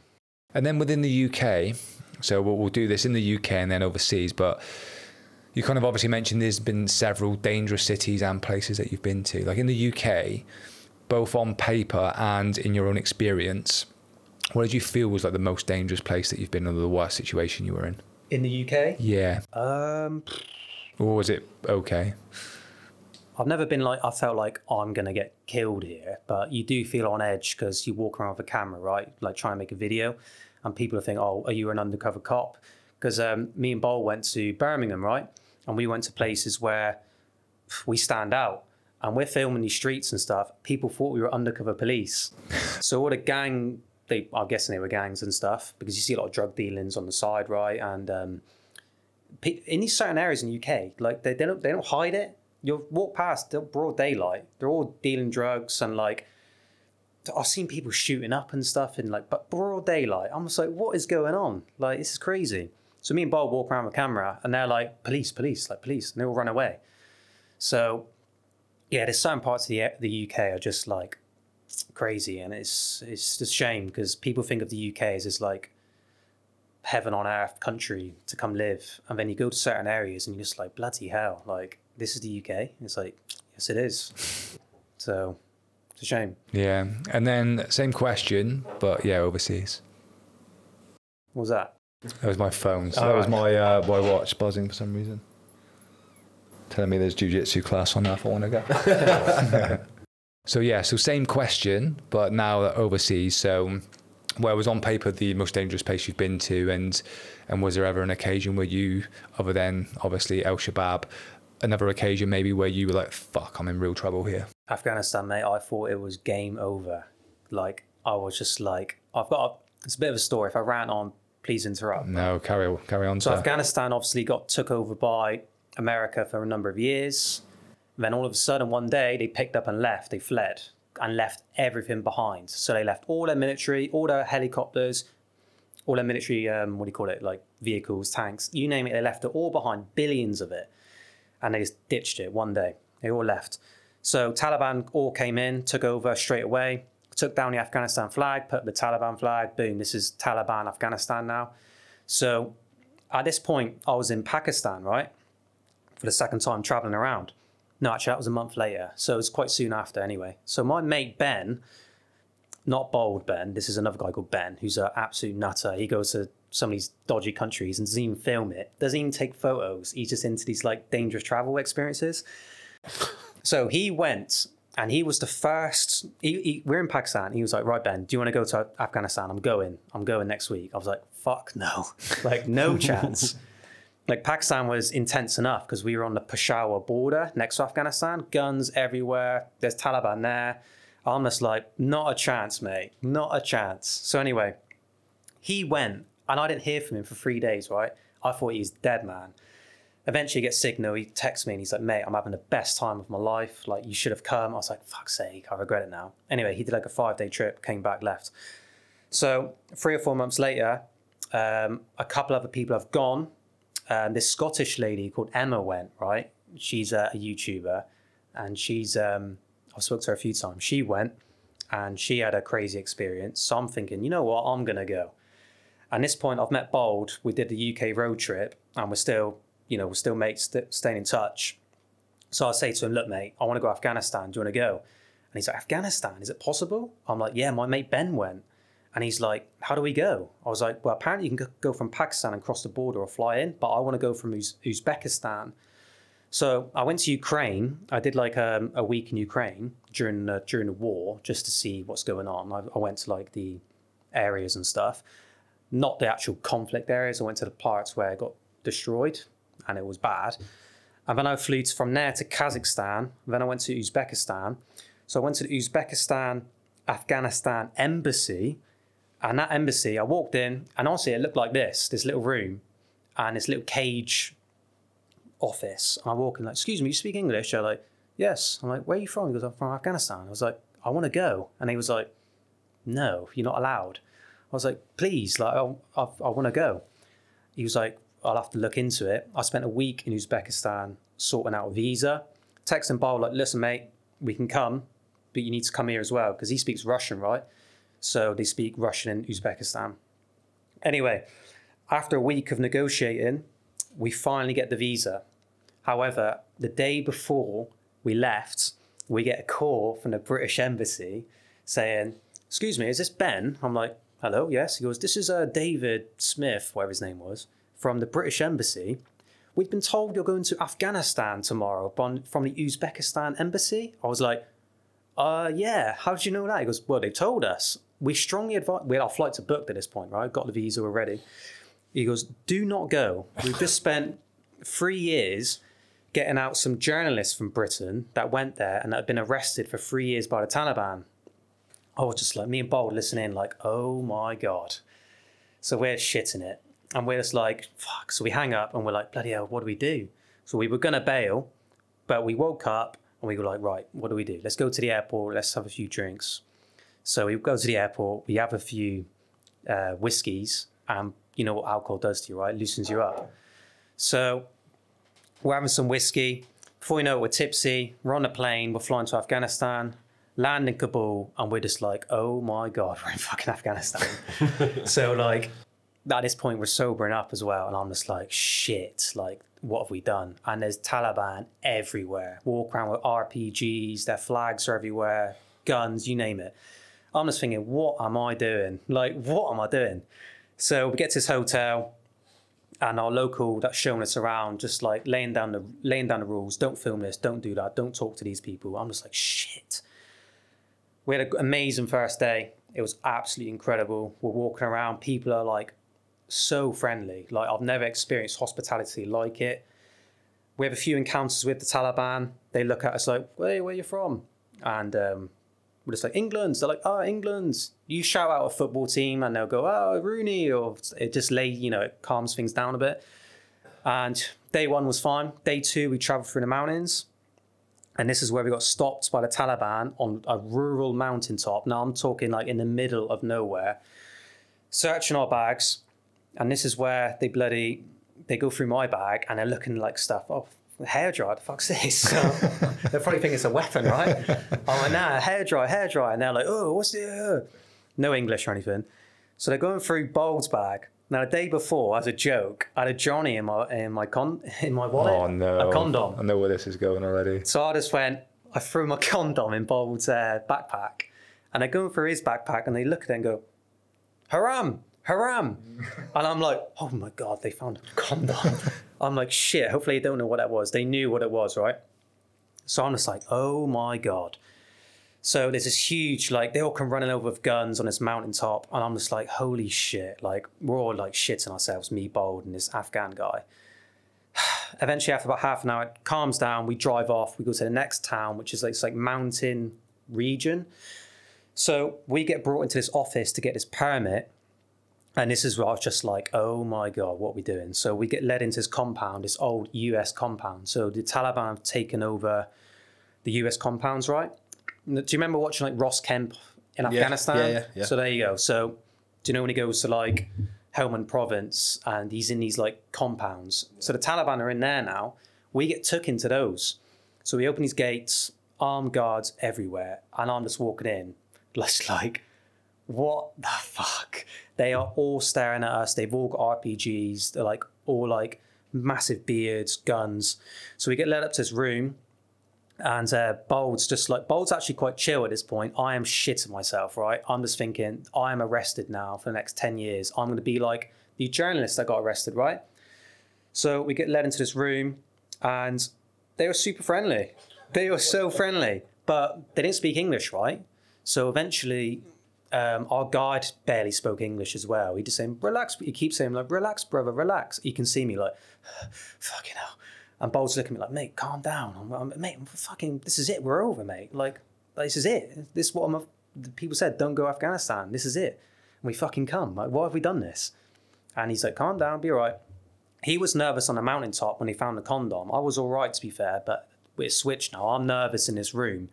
And then within the UK, so we'll, we'll do this in the UK and then overseas, but you kind of obviously mentioned there's been several dangerous cities and places that you've been to. Like in the UK, both on paper and in your own experience, what did you feel was like the most dangerous place that you've been or the worst situation you were in? In the UK? Yeah. Um, or was it okay? I've never been like I felt like oh, I'm gonna get killed here, but you do feel on edge because you walk around with a camera, right? Like trying to make a video, and people think, "Oh, are you an undercover cop?" Because um, me and Bald went to Birmingham, right? And we went to places where we stand out, and we're filming these streets and stuff. People thought we were undercover police, so all the gang, they I'm guessing they were gangs and stuff because you see a lot of drug dealings on the side, right? And um, in these certain areas in the UK, like they, they don't they don't hide it you'll walk past broad daylight. They're all dealing drugs and like I've seen people shooting up and stuff in like but broad daylight. I'm just like, what is going on? Like this is crazy. So me and Bald walk around with camera and they're like, police, police, like police, and they all run away. So yeah, there's certain parts of the the UK are just like crazy, and it's it's a shame because people think of the UK as this like heaven on earth country to come live, and then you go to certain areas and you're just like bloody hell, like this is the UK. It's like, yes, it is. so it's a shame. Yeah. And then same question, but yeah, overseas. What was that? That was my phone. So Oh, that was my uh, my watch buzzing for some reason. Telling me there's jujitsu class on that if I want to go. so yeah, so same question, but now overseas. So where was on paper the most dangerous place you've been to, and and was there ever an occasion where you, other than obviously El Shabab, another occasion maybe where you were like, "Fuck, I'm in real trouble here." Afghanistan, mate, I thought it was game over. Like, I was just like, I've got, a, it's a bit of a story. If I ran on, please interrupt. No, carry on, carry on. So sir. Afghanistan obviously got took over by America for a number of years. Then all of a sudden, one day, they picked up and left. They fled and left everything behind. So they left all their military, all their helicopters, all their military, um, what do you call it, like vehicles, tanks, you name it. They left it all behind, billions of it, and they just ditched it one day. They all left. So Taliban all came in, took over straight away, took down the Afghanistan flag, put the Taliban flag. Boom, this is Taliban Afghanistan now. So at this point, I was in Pakistan, right? For the second time traveling around. No, actually, that was a month later. So it was quite soon after anyway. So my mate Ben, not Bald Ben, this is another guy called Ben, who's an absolute nutter. He goes to some of these dodgy countries and doesn't even film it, doesn't even take photos. He's just into these like dangerous travel experiences. So he went and he was the first. He, he, we're in Pakistan. He was like, "Right, Ben, do you want to go to Afghanistan? I'm going. I'm going next week." I was like, "Fuck no, like no chance." Like Pakistan was intense enough because we were on the Peshawar border next to Afghanistan, guns everywhere. There's Taliban there. I'm just like, not a chance, mate, not a chance. So anyway, he went, and I didn't hear from him for three days. Right, I thought he was dead, man eventually he gets signal. He texts me and he's like, mate, I'm having the best time of my life. Like, you should have come. I was like, fuck's sake, I regret it now. Anyway, he did like a five day trip, came back, left. So, three or four months later, um, a couple other people have gone. Um, this Scottish lady called Emma went, right? She's a, a YouTuber and she's, um, I've spoken to her a few times. She went and she had a crazy experience. So I'm thinking, you know what, I'm going to go. At this point, I've met Bald. We did the UK road trip and we're still you know, we're still mates, st- staying in touch. So I say to him, look, mate, I want to go to Afghanistan. Do you want to go? And he's like, Afghanistan, is it possible? I'm like, yeah, my mate Ben went. And he's like, how do we go? I was like, well, apparently you can go from Pakistan and cross the border or fly in, but I want to go from Uz- Uzbekistan. So I went to Ukraine. I did like um, a week in Ukraine during uh, during the war just to see what's going on. I, I went to like the areas and stuff, not the actual conflict areas. I went to the parts where it got destroyed and it was bad. And then I flew from there to Kazakhstan. Then I went to Uzbekistan. So I went to the Uzbekistan Afghanistan embassy. And that embassy, I walked in, and honestly, it looked like this this little room and this little cage office. And I walk in, like, excuse me, you speak English? They're like, yes. I'm like, where are you from? He goes, I'm from Afghanistan. I was like, I want to go. And he was like, no, you're not allowed. I was like, please, like, I, I, I want to go. He was like, I'll have to look into it. I spent a week in Uzbekistan sorting out a visa. Texting Bald like, listen, mate, we can come, but you need to come here as well because he speaks Russian, right? So they speak Russian in Uzbekistan. Anyway, after a week of negotiating, we finally get the visa. However, the day before we left, we get a call from the British embassy saying, "Excuse me, is this Ben?" I'm like, "Hello, yes." He goes, "This is uh, David Smith, whatever his name was." from the British Embassy. We've been told you're going to Afghanistan tomorrow from the Uzbekistan Embassy. I was like, uh, yeah, how did you know that? He goes, well, they told us. We strongly advise, we had our flights are booked at this point, right? Got the visa already. He goes, do not go. We've just spent three years getting out some journalists from Britain that went there and that had been arrested for three years by the Taliban. I was just like, me and Bald listening, like, oh my God. So we're shitting it and we're just like, fuck. So we hang up and we're like, bloody hell, what do we do? So we were going to bail, but we woke up and we were like, right, what do we do? Let's go to the airport. Let's have a few drinks. So we go to the airport. We have a few uh, whiskies, and you know what alcohol does to you, right? It loosens you up. So we're having some whiskey. Before we know it, we're tipsy. We're on a plane. We're flying to Afghanistan. Land in Kabul, and we're just like, oh my god, we're in fucking Afghanistan. so like, at this point we're sobering up as well and i'm just like shit like what have we done and there's taliban everywhere walk around with rpgs their flags are everywhere guns you name it i'm just thinking what am i doing? Like what am i doing? So we get to this hotel and our local that's showing us around just like laying down the laying down the rules. Don't film this. Don't do that. Don't talk to these people. I'm just like shit. We had an amazing first day. It was absolutely incredible. We're walking around. People are like so friendly. Like I've never experienced hospitality like it. We have a few encounters with the Taliban. They look at us like, "Hey, where are you from?" And um, we're just like, "England." They're like, "Oh, England." You shout out a football team, and they'll go, "Oh, Rooney," or it just lay, you know, it calms things down a bit. And day one was fine. Day two, we traveled through the mountains. And this is where we got stopped by the Taliban on a rural mountaintop. Now I'm talking like in the middle of nowhere. Searching our bags, and this is where they bloody they go through my bag and they're looking like stuff. Oh, hair dryer, the fuck's this? they probably think it's a weapon, right? I'm like, nah, hair dryer, hair dryer. And they're like, oh, what's the? No English or anything. So they're going through Bald's bag, Now, the day before, as a joke, I had a Johnny in my in my con in my wallet. Oh no. A condom. I know where this is going already. So I just went, I threw my condom in Bald's uh, backpack, and they're going through his backpack, and they look at it and go, haram, haram. and I'm like, oh my God, they found a condom. I'm like, shit, hopefully they don't know what that was. They knew what it was, right? So I'm just like, oh my God. So there's this huge, like, they all come running over with guns on this mountaintop, and I'm just like, holy shit. Like, we're all like shitting ourselves, me, Bald, and this Afghan guy eventually after about half an hour it calms down we drive off we go to the next town which is like it's like mountain region so we get brought into this office to get this permit and this is where I was just like, oh my God, what are we doing? So we get led into this compound, this old US compound. So the Taliban have taken over the US compounds, right? Do you remember watching like Ross Kemp in Afghanistan? yeah, yeah, yeah. So there you go. So do you know when he goes to like Helmand province and he's in these like compounds? So the Taliban are in there now. We get took into those. So we open these gates, armed guards everywhere, and I'm just walking in, just like, what the fuck? They are all staring at us. They've all got RPGs. They're like all like massive beards, guns. So we get led up to this room, and uh, Bald's just like Bald's actually quite chill at this point. I am shitting myself, right? I'm just thinking I am arrested now for the next ten years. I'm going to be like the journalist that got arrested, right? So we get led into this room, and they were super friendly. They were so friendly, but they didn't speak English, right? So eventually, um, our guide barely spoke English as well. He just saying, "Relax." He keeps saying, "Like, relax, brother, relax." He can see me like, "Fucking hell." And Bald's looking at me like, "Mate, calm down." I'm, I'm, mate, I'm fucking. This is it. We're over, mate. Like, this is it. This is what I'm. The people said, "Don't go Afghanistan." This is it. And we fucking come. Like, why have we done this? And he's like, "Calm down, be all right." He was nervous on the mountaintop when he found the condom. I was all right, to be fair, but we're switched now. I'm nervous in this room.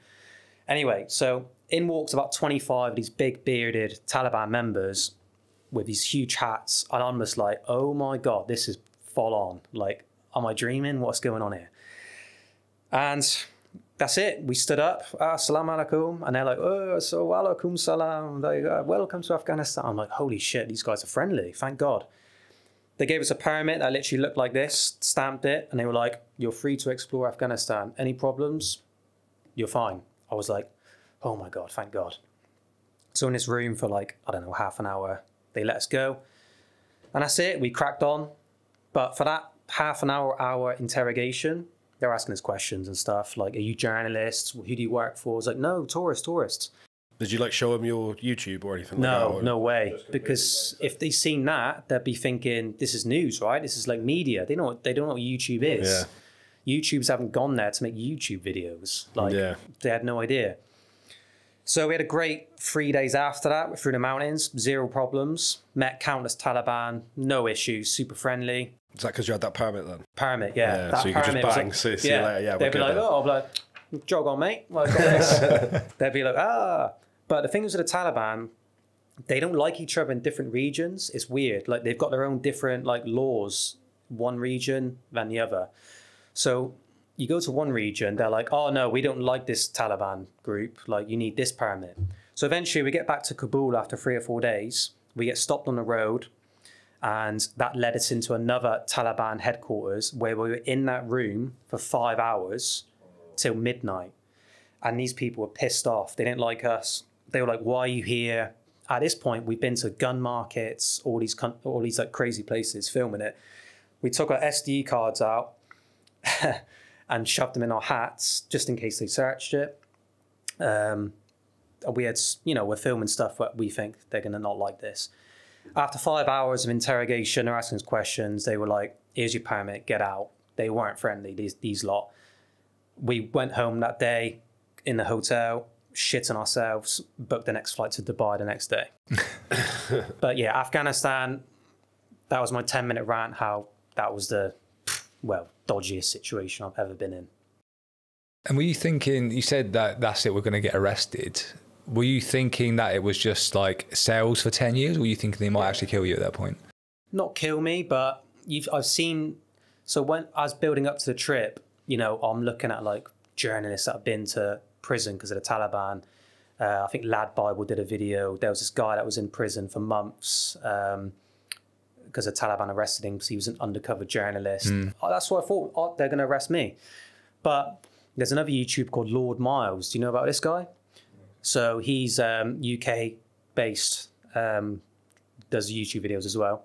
Anyway, so in walks about 25 of these big bearded Taliban members with these huge hats. And I'm just like, oh my God, this is full on. Like, am I dreaming? What's going on here? And that's it. We stood up, ah, alaikum. And they're like, oh, so alaikum salam. They go, welcome to Afghanistan. I'm like, holy shit, these guys are friendly. Thank God. They gave us a permit that literally looked like this, stamped it, and they were like, you're free to explore Afghanistan. Any problems? You're fine. I was like, oh my God, thank God. So in this room for like, I don't know, half an hour, they let us go. And that's it, we cracked on. But for that half an hour, hour interrogation, they're asking us questions and stuff like, are you journalists? Who do you work for? I was like, no, tourists, tourists. Did you like show them your YouTube or anything? like that, No, or- no way. Because if they seen that, they'd be thinking, this is news, right? This is like media. They don't, they don't know what YouTube is. YouTubes haven't gone there to make YouTube videos. Like, Yeah. they had no idea. So we had a great three days after that. We're through the mountains, zero problems. Met countless Taliban, no issues, super friendly. Is that because you had that permit then? Permit, yeah. Yeah, that so you could just bang, see- see you later, yeah, They'd be like, then. oh, be like, jog on, mate. Like. They'd be like, ah. But the thing is with the Taliban, they don't like each other in different regions. It's weird. Like they've got their own different like laws, one region than the other. So you go to one region, they're like, oh no, we don't like this Taliban group. Like you need this permit. So eventually we get back to Kabul after three or four days. We get stopped on the road and that led us into another Taliban headquarters where we were in that room for five hours till midnight. And these people were pissed off. They didn't like us. They were like, "Why are you here?" At this point, we've been to gun markets, all these all these like crazy places, filming it. We took our SD cards out and shoved them in our hats just in case they searched it. Um, we had, you know, we're filming stuff that we think they're going to not like this. After five hours of interrogation, they're asking us questions. They were like, "Here's your permit, get out." They weren't friendly. These these lot. We went home that day in the hotel, shitting ourselves, booked the next flight to Dubai the next day. but yeah, Afghanistan. That was my ten minute rant. How that was the well dodgiest situation I've ever been in. And were you thinking, you said that that's it, we're going to get arrested. Were you thinking that it was just like sales for 10 years? Or were you thinking they might actually kill you at that point? not kill me, but you've I've seen. So when I was building up to the trip, you know, I'm looking at like journalists that have been to prison because of the Taliban. Uh, I think Lad Bible did a video. There was this guy that was in prison for months. Um, because the Taliban arrested him because he was an undercover journalist. Oh, that's what I thought. Oh, they're going to arrest me. But there's another YouTube called Lord Miles. Do you know about this guy? So he's um, UK based, um, does YouTube videos as well.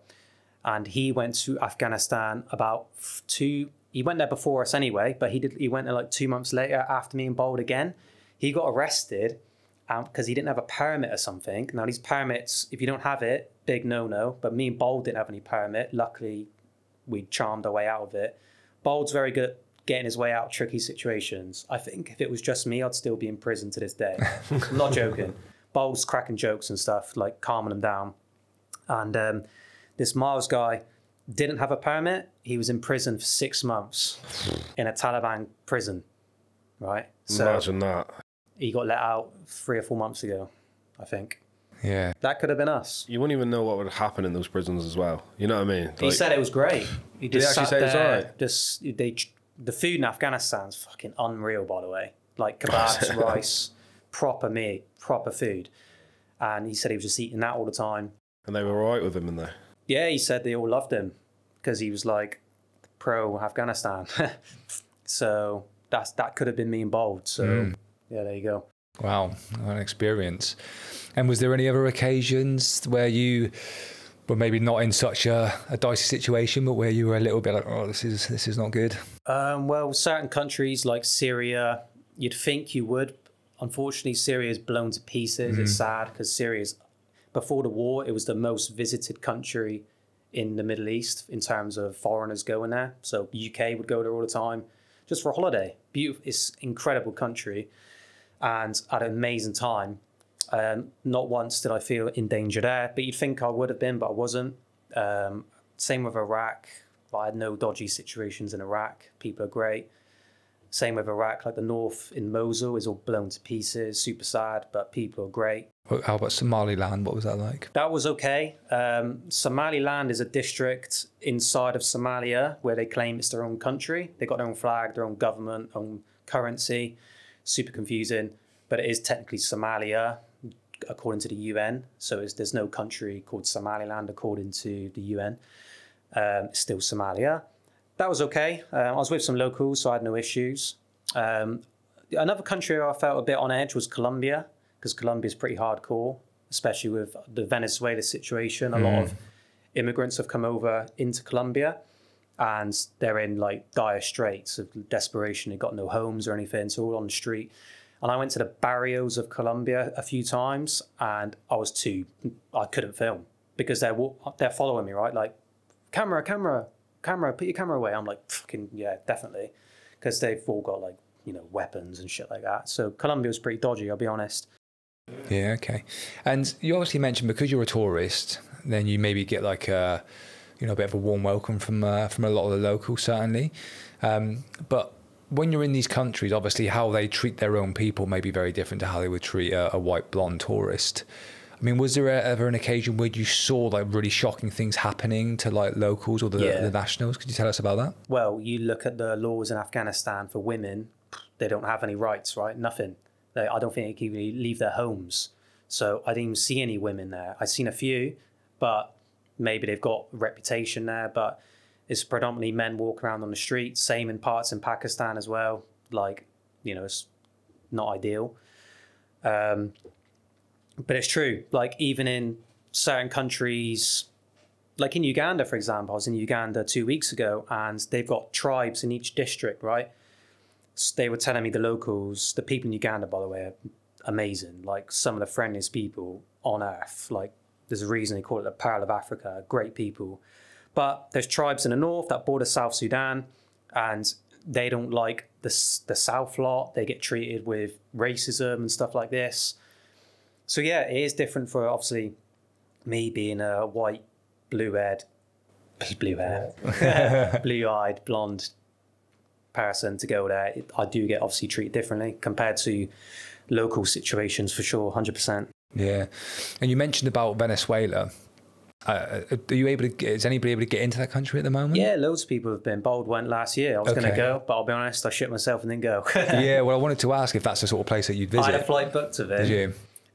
And he went to Afghanistan about two. He went there before us anyway, but he did. He went there like two months later after me and Bald again. He got arrested because he didn't have a permit or something. Now these permits, if you don't have it, big no no. But me and Bald didn't have any permit. Luckily, we charmed our way out of it. Bald's very good at getting his way out of tricky situations. I think if it was just me, I'd still be in prison to this day. I'm not joking. Bald's cracking jokes and stuff, like calming them down. And um, this Miles guy didn't have a permit. He was in prison for six months in a Taliban prison, right? So Imagine that. he got let out three or four months ago, I think. Yeah. That could have been us. You wouldn't even know what would happen in those prisons as well. You know what I mean? He said it was great. He Did he just actually sat say it was there, alright? Just they, the food in Afghanistan's fucking unreal, by the way. Like kebabs, rice, proper meat, proper food. And he said he was just eating that all the time. and they were all right with him in there. Yeah, he said they all loved him because he was like pro Afghanistan. so that's that could have been me and Bald. So Hmm. yeah, there you go. Wow, an experience. And was there any other occasions where you were maybe not in such a, a dicey situation, but where you were a little bit like, oh, this is this is not good? Um, well, certain countries like Syria, you'd think you would. Unfortunately, Syria is blown to pieces. It's sad because Syria's before the war, it was the most visited country in the Middle East in terms of foreigners going there. So UK would go there all the time, just for a holiday. Beautiful, it's incredible country, and had an amazing time. Um, not once did I feel in danger there, but you'd think I would have been, but I wasn't. Um, same with Iraq. I had no dodgy situations in Iraq. People are great. Same with Iraq, like the north in Mosul is all blown to pieces, super sad, but people are great. How about Somaliland? What was that like? That was okay. Um, Somaliland is a district inside of Somalia where they claim it's their own country. They've got their own flag, their own government, own currency. Super confusing, but it is technically Somalia according to the UN. So it's, there's no country called Somaliland according to the UN. Um, it's still Somalia. That was okay. Um, I was with some locals, so I had no issues. Um, another country I felt a bit on edge was Colombia because Colombia is pretty hardcore, especially with the Venezuela situation. A lot of immigrants have come over into Colombia and they're in like dire straits of desperation. They've got no homes or anything, so all on the street. And I went to the barrios of Colombia a few times and I was too, I couldn't film because they're, they're following me, right? Like, camera, camera, camera, put your camera away. I'm like, fucking, yeah, definitely. Because they've all got like, you know, weapons and shit like that. So Colombia was pretty dodgy, I'll be honest. Yeah, okay. And you obviously mentioned because you're a tourist, then you maybe get like a, you know, a bit of a warm welcome from uh, from a lot of the locals, certainly. Um, but when you're in these countries, obviously how they treat their own people may be very different to how they would treat a, a white blonde tourist. I mean, was there ever an occasion where you saw like really shocking things happening to like locals or the, Yeah. the nationals? Could you tell us about that? Well, you look at the laws in Afghanistan for women, they don't have any rights, right? Nothing. They, I don't think they can even leave their homes. So I didn't even see any women there. I've seen a few, but maybe they've got reputation there. But it's predominantly men walk around on the street. Same in parts in Pakistan as well. Like, you know, it's not ideal. Um, but it's true. Like even in certain countries, like in Uganda, for example, I was in Uganda two weeks ago, and they've got tribes in each district, right? So they were telling me the locals, the people in Uganda, by the way, are amazing. Like some of the friendliest people on earth. Like there's a reason they call it the Pearl of Africa. Great people. But there's tribes in the north that border South Sudan, and they don't like the the South lot. They get treated with racism and stuff like this. So yeah, it is different for obviously me being a white, blue-haired, blue hair, blue-eyed, blonde person to go there. I do get obviously treated differently compared to local situations for sure, hundred percent. Yeah, and you mentioned about Venezuela. Uh, are you able to? Get, is anybody able to get into that country at the moment? Yeah, loads of people have been. Bald went last year. I was going to go, but I'll be honest, I shit myself and didn't go. yeah. Well, I wanted to ask if that's the sort of place that you'd visit. I had a flight booked of it. Did you?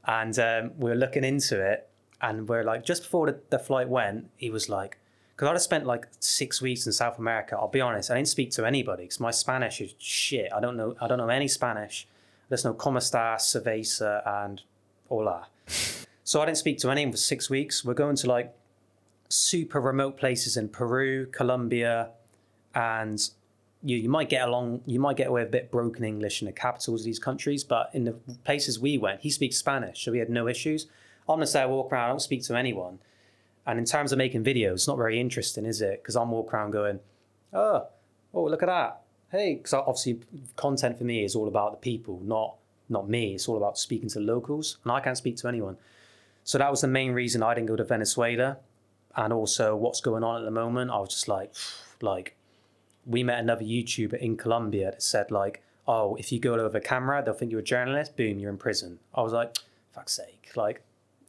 and um, we were looking into it and we're like just before the, the flight went he was like because I'd have spent like six weeks in South America. I'll be honest, I didn't speak to anybody because my Spanish is shit. I don't know. I don't know any Spanish. There's no como estás, cerveza, and hola. so I didn't speak to anyone for six weeks. We're going to like super remote places in Peru, Colombia, and you, you might get along. You might get away with a bit broken English in the capitals of these countries, but in the places we went, he speaks Spanish, so we had no issues. Honestly, I walk around. I don't speak to anyone. And in terms of making videos, it's not very interesting, is it? Because I'm walking around going, oh, oh, look at that. Hey, because obviously content for me is all about the people, not not me. It's all about speaking to locals, and I can't speak to anyone. So that was the main reason I didn't go to Venezuela, and also what's going on at the moment. I was just like, like, we met another YouTuber in Colombia that said like, oh, if you go over a camera, they'll think you're a journalist. Boom, you're in prison. I was like, fuck's sake, like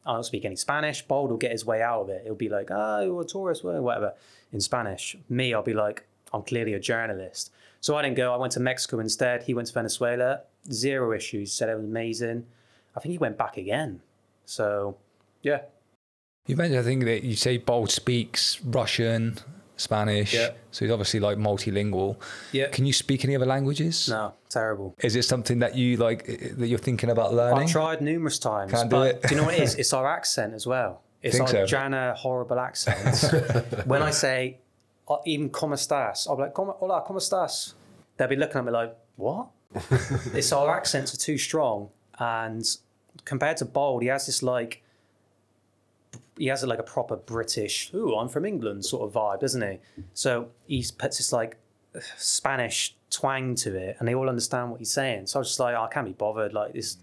I don't speak any Spanish. Bald will get his way out of it. He'll be like, oh, you're a tourist, whatever, in Spanish. Me, I'll be like, I'm clearly a journalist. So I didn't go. I went to Mexico instead. He went to Venezuela. Zero issues. Said it was amazing. I think he went back again. So, yeah. You mentioned, I think that you say Bald speaks Russian, Spanish. Yeah. So he's obviously like multilingual. Yeah. Can you speak any other languages? No, terrible. Is it something that you like that you're thinking about learning? I've tried numerous times. Can't do but it. do you know what it is? It's our accent as well. It's Think our so? Jana horrible accent. when I say uh, even como estás, I'll be like, hola, como estás? They'll be looking at me like, what? it's our accents are too strong. And compared to Bald, he has this like, he has like a proper British, ooh, I'm from England sort of vibe, doesn't he? So he puts this like Spanish twang to it and they all understand what he's saying. So I was just like, oh, I can't be bothered. Like this,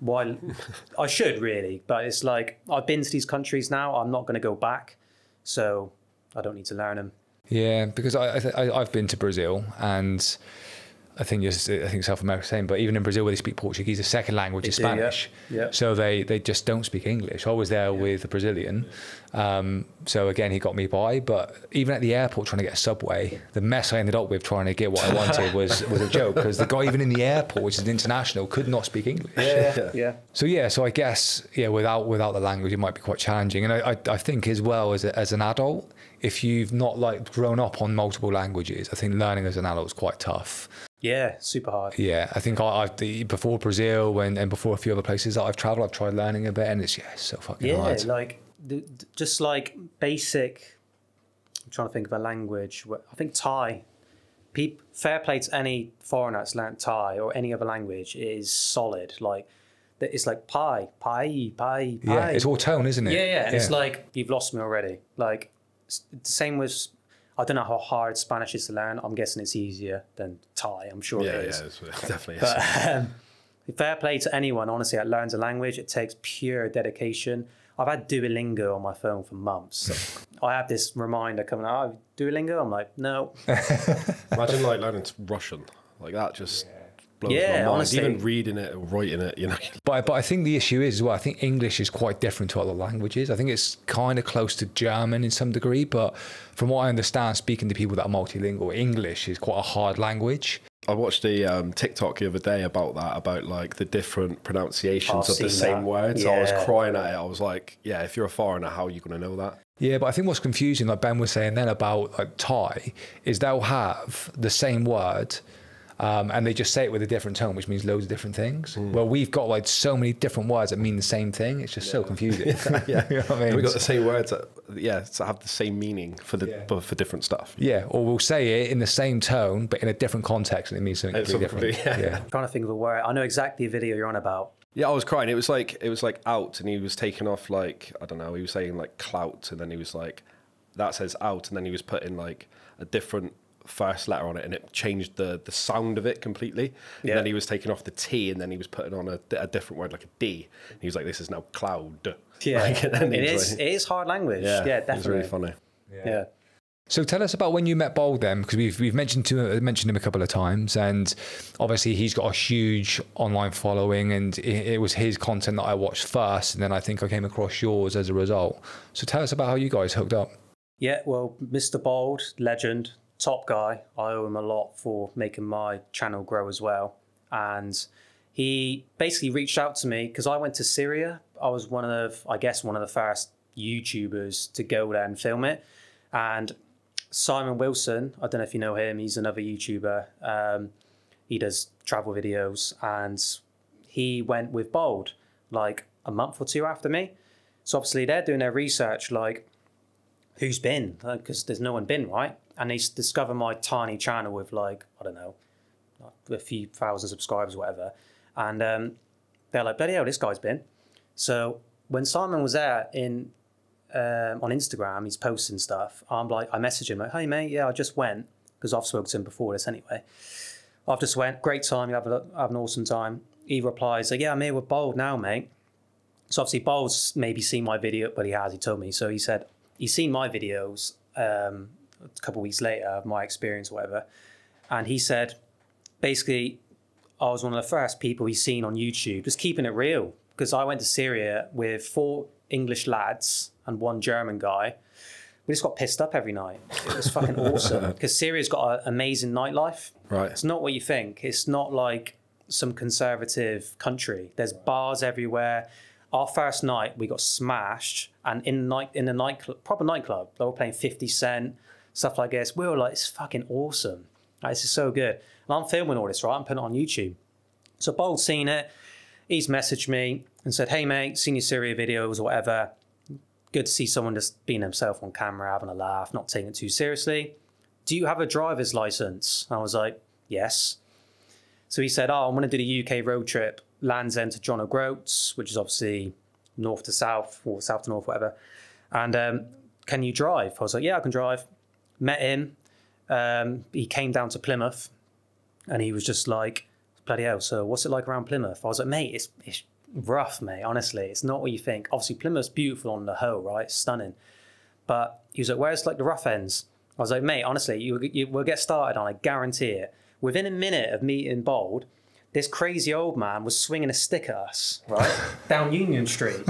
why? I should really, but it's like I've been to these countries now. I'm not going to go back, so I don't need to learn them. Yeah, because I, I, th- I've been to Brazil and I think just I think South America same, but even in Brazil where they speak Portuguese, the second language is do, yeah. Spanish. Yeah. So they they just don't speak English. I was there with a Brazilian, um, so again he got me by. But even at the airport trying to get a subway, the mess I ended up with trying to get what I wanted was was a joke because the guy even in the airport, which is international, could not speak English. Yeah, yeah. So yeah, so I guess yeah, without without the language, it might be quite challenging. And I I, I think as well as a, as an adult, if you've not like grown up on multiple languages, I think learning as an adult is quite tough. Yeah, super hard. Yeah, I think I, I've the, before Brazil and, and before a few other places that I've travelled, I've tried learning a bit, and it's yeah, it's so fucking Yeah, hard. like the, just like basic. I'm trying to think of a language. I think Thai. Peop, fair play to any foreigner that's learnt Thai or any other language. It is solid. Like it's like pie, pie, pie, pie. yeah, it's all tone, isn't it? Yeah, yeah, and it's like you've lost me already. Like the same with. I don't know how hard Spanish is to learn. I'm guessing it's easier than Thai. I'm sure Yeah, it yeah, is. it's, definitely. is. But um, fair play to anyone, honestly, that learns a language. It takes pure dedication. I've had Duolingo on my phone for months. So I have this reminder coming out, oh, Duolingo? I'm like, no. Imagine like learning Russian like that. Just blows Yeah, my mind. honestly. Even reading it or writing it, you know. But but I think the issue is well. I think English is quite different to other languages. I think it's kind of close to German in some degree, but from what I understand, speaking to people that are multilingual, English is quite a hard language. I watched a um, TikTok the other day about that, about like the different pronunciations I've of the same that. words. I was crying at it. I was like, yeah, if you're a foreigner, how are you going to know that? Yeah, but I think what's confusing, like Ben was saying then about like Thai, is they'll have the same word. Um, and they just say it with a different tone, which means loads of different things. Well, we've got like so many different words that mean the same thing. It's just so confusing. yeah, You know what I mean? we got the same words that, yeah, to have the same meaning for the Yeah. but for different stuff. Yeah, or we'll say it in the same tone, but in a different context, and it means something It's completely different. something- yeah. yeah. I'm trying to think of a word. I know exactly the video you're on about. Yeah, I was crying. It was like it was like out, and he was taking off like I don't know. He was saying like clout, and then he was like that says out, and then he was putting like a different first letter on it, and it changed the the sound of it completely. Yeah. And then he was taking off the T, and then he was putting on a, a different word like a D. And he was like, "This is now cloud." Yeah, Like, and then he it was is. like- it is hard language. yeah, Yeah, It was definitely. really funny. Yeah. So tell us about when you met Bald then, because we've we've mentioned to mentioned him a couple of times, and obviously he's got a huge online following, and it, it was his content that I watched first, and then I think I came across yours as a result. So tell us about how you guys hooked up. Yeah, well, Mr. Bald, legend, top guy. I owe him a lot for making my channel grow as well. And he basically reached out to me because I went to Syria. I was one of, I guess, one of the first YouTubers to go there and film it. And Simon Wilson, I don't know if you know him, he's another YouTuber. Um, he does travel videos and he went with Bald like a month or two after me. So obviously they're doing their research like who's been because there's no one been right and they discover my tiny channel with like I don't know a few thousand subscribers whatever. And um, they're like bloody hell this guy's been. So when Simon was there in um, on Instagram he's posting stuff I'm like I message him like hey mate yeah I just went because I've spoken to him before this anyway. I've just went great time you have, a, have an awesome time. He replies like yeah I'm here with Bald now mate. So obviously Bald's maybe seen my video but he has he told me. So he said he's seen my videos um, a couple of weeks later of my experience, or whatever, and he said basically I was one of the first people he's seen on YouTube, just keeping it real. Because I went to Syria with four English lads and one German guy. We just got pissed up every night. It was fucking awesome. Because Syria's got an amazing nightlife. Right. It's not what you think. It's not like some conservative country. There's bars everywhere our first night we got smashed, and in the night in the night proper nightclub they were playing Fifty Cent stuff like this. We were like, it's fucking awesome. Like, this is so good. And I'm filming all this, right? I'm putting it on YouTube. So Bald seen it. He's messaged me and said, hey mate, seen your Syria videos or whatever. Good to see someone just being himself on camera, having a laugh, not taking it too seriously. Do you have a driver's license? I was like, yes. So he said, oh, I'm going to do the UK road trip Land's End to John O'Groats, which is obviously north to south or south to north, whatever. And um, can you drive? I was like, yeah, I can drive. Met him. Um, he came down to Plymouth, and he was just like, bloody hell. So what's it like around Plymouth? I was like, mate, it's, it's rough, mate. Honestly, it's not what you think. Obviously, Plymouth's beautiful on the whole, right? It's stunning. But he was like, where's like the rough ends? I was like, mate, honestly, you, you will get started on. I guarantee it. Within a minute of meeting Bald, this crazy old man was swinging a stick at us, right, down Union Street.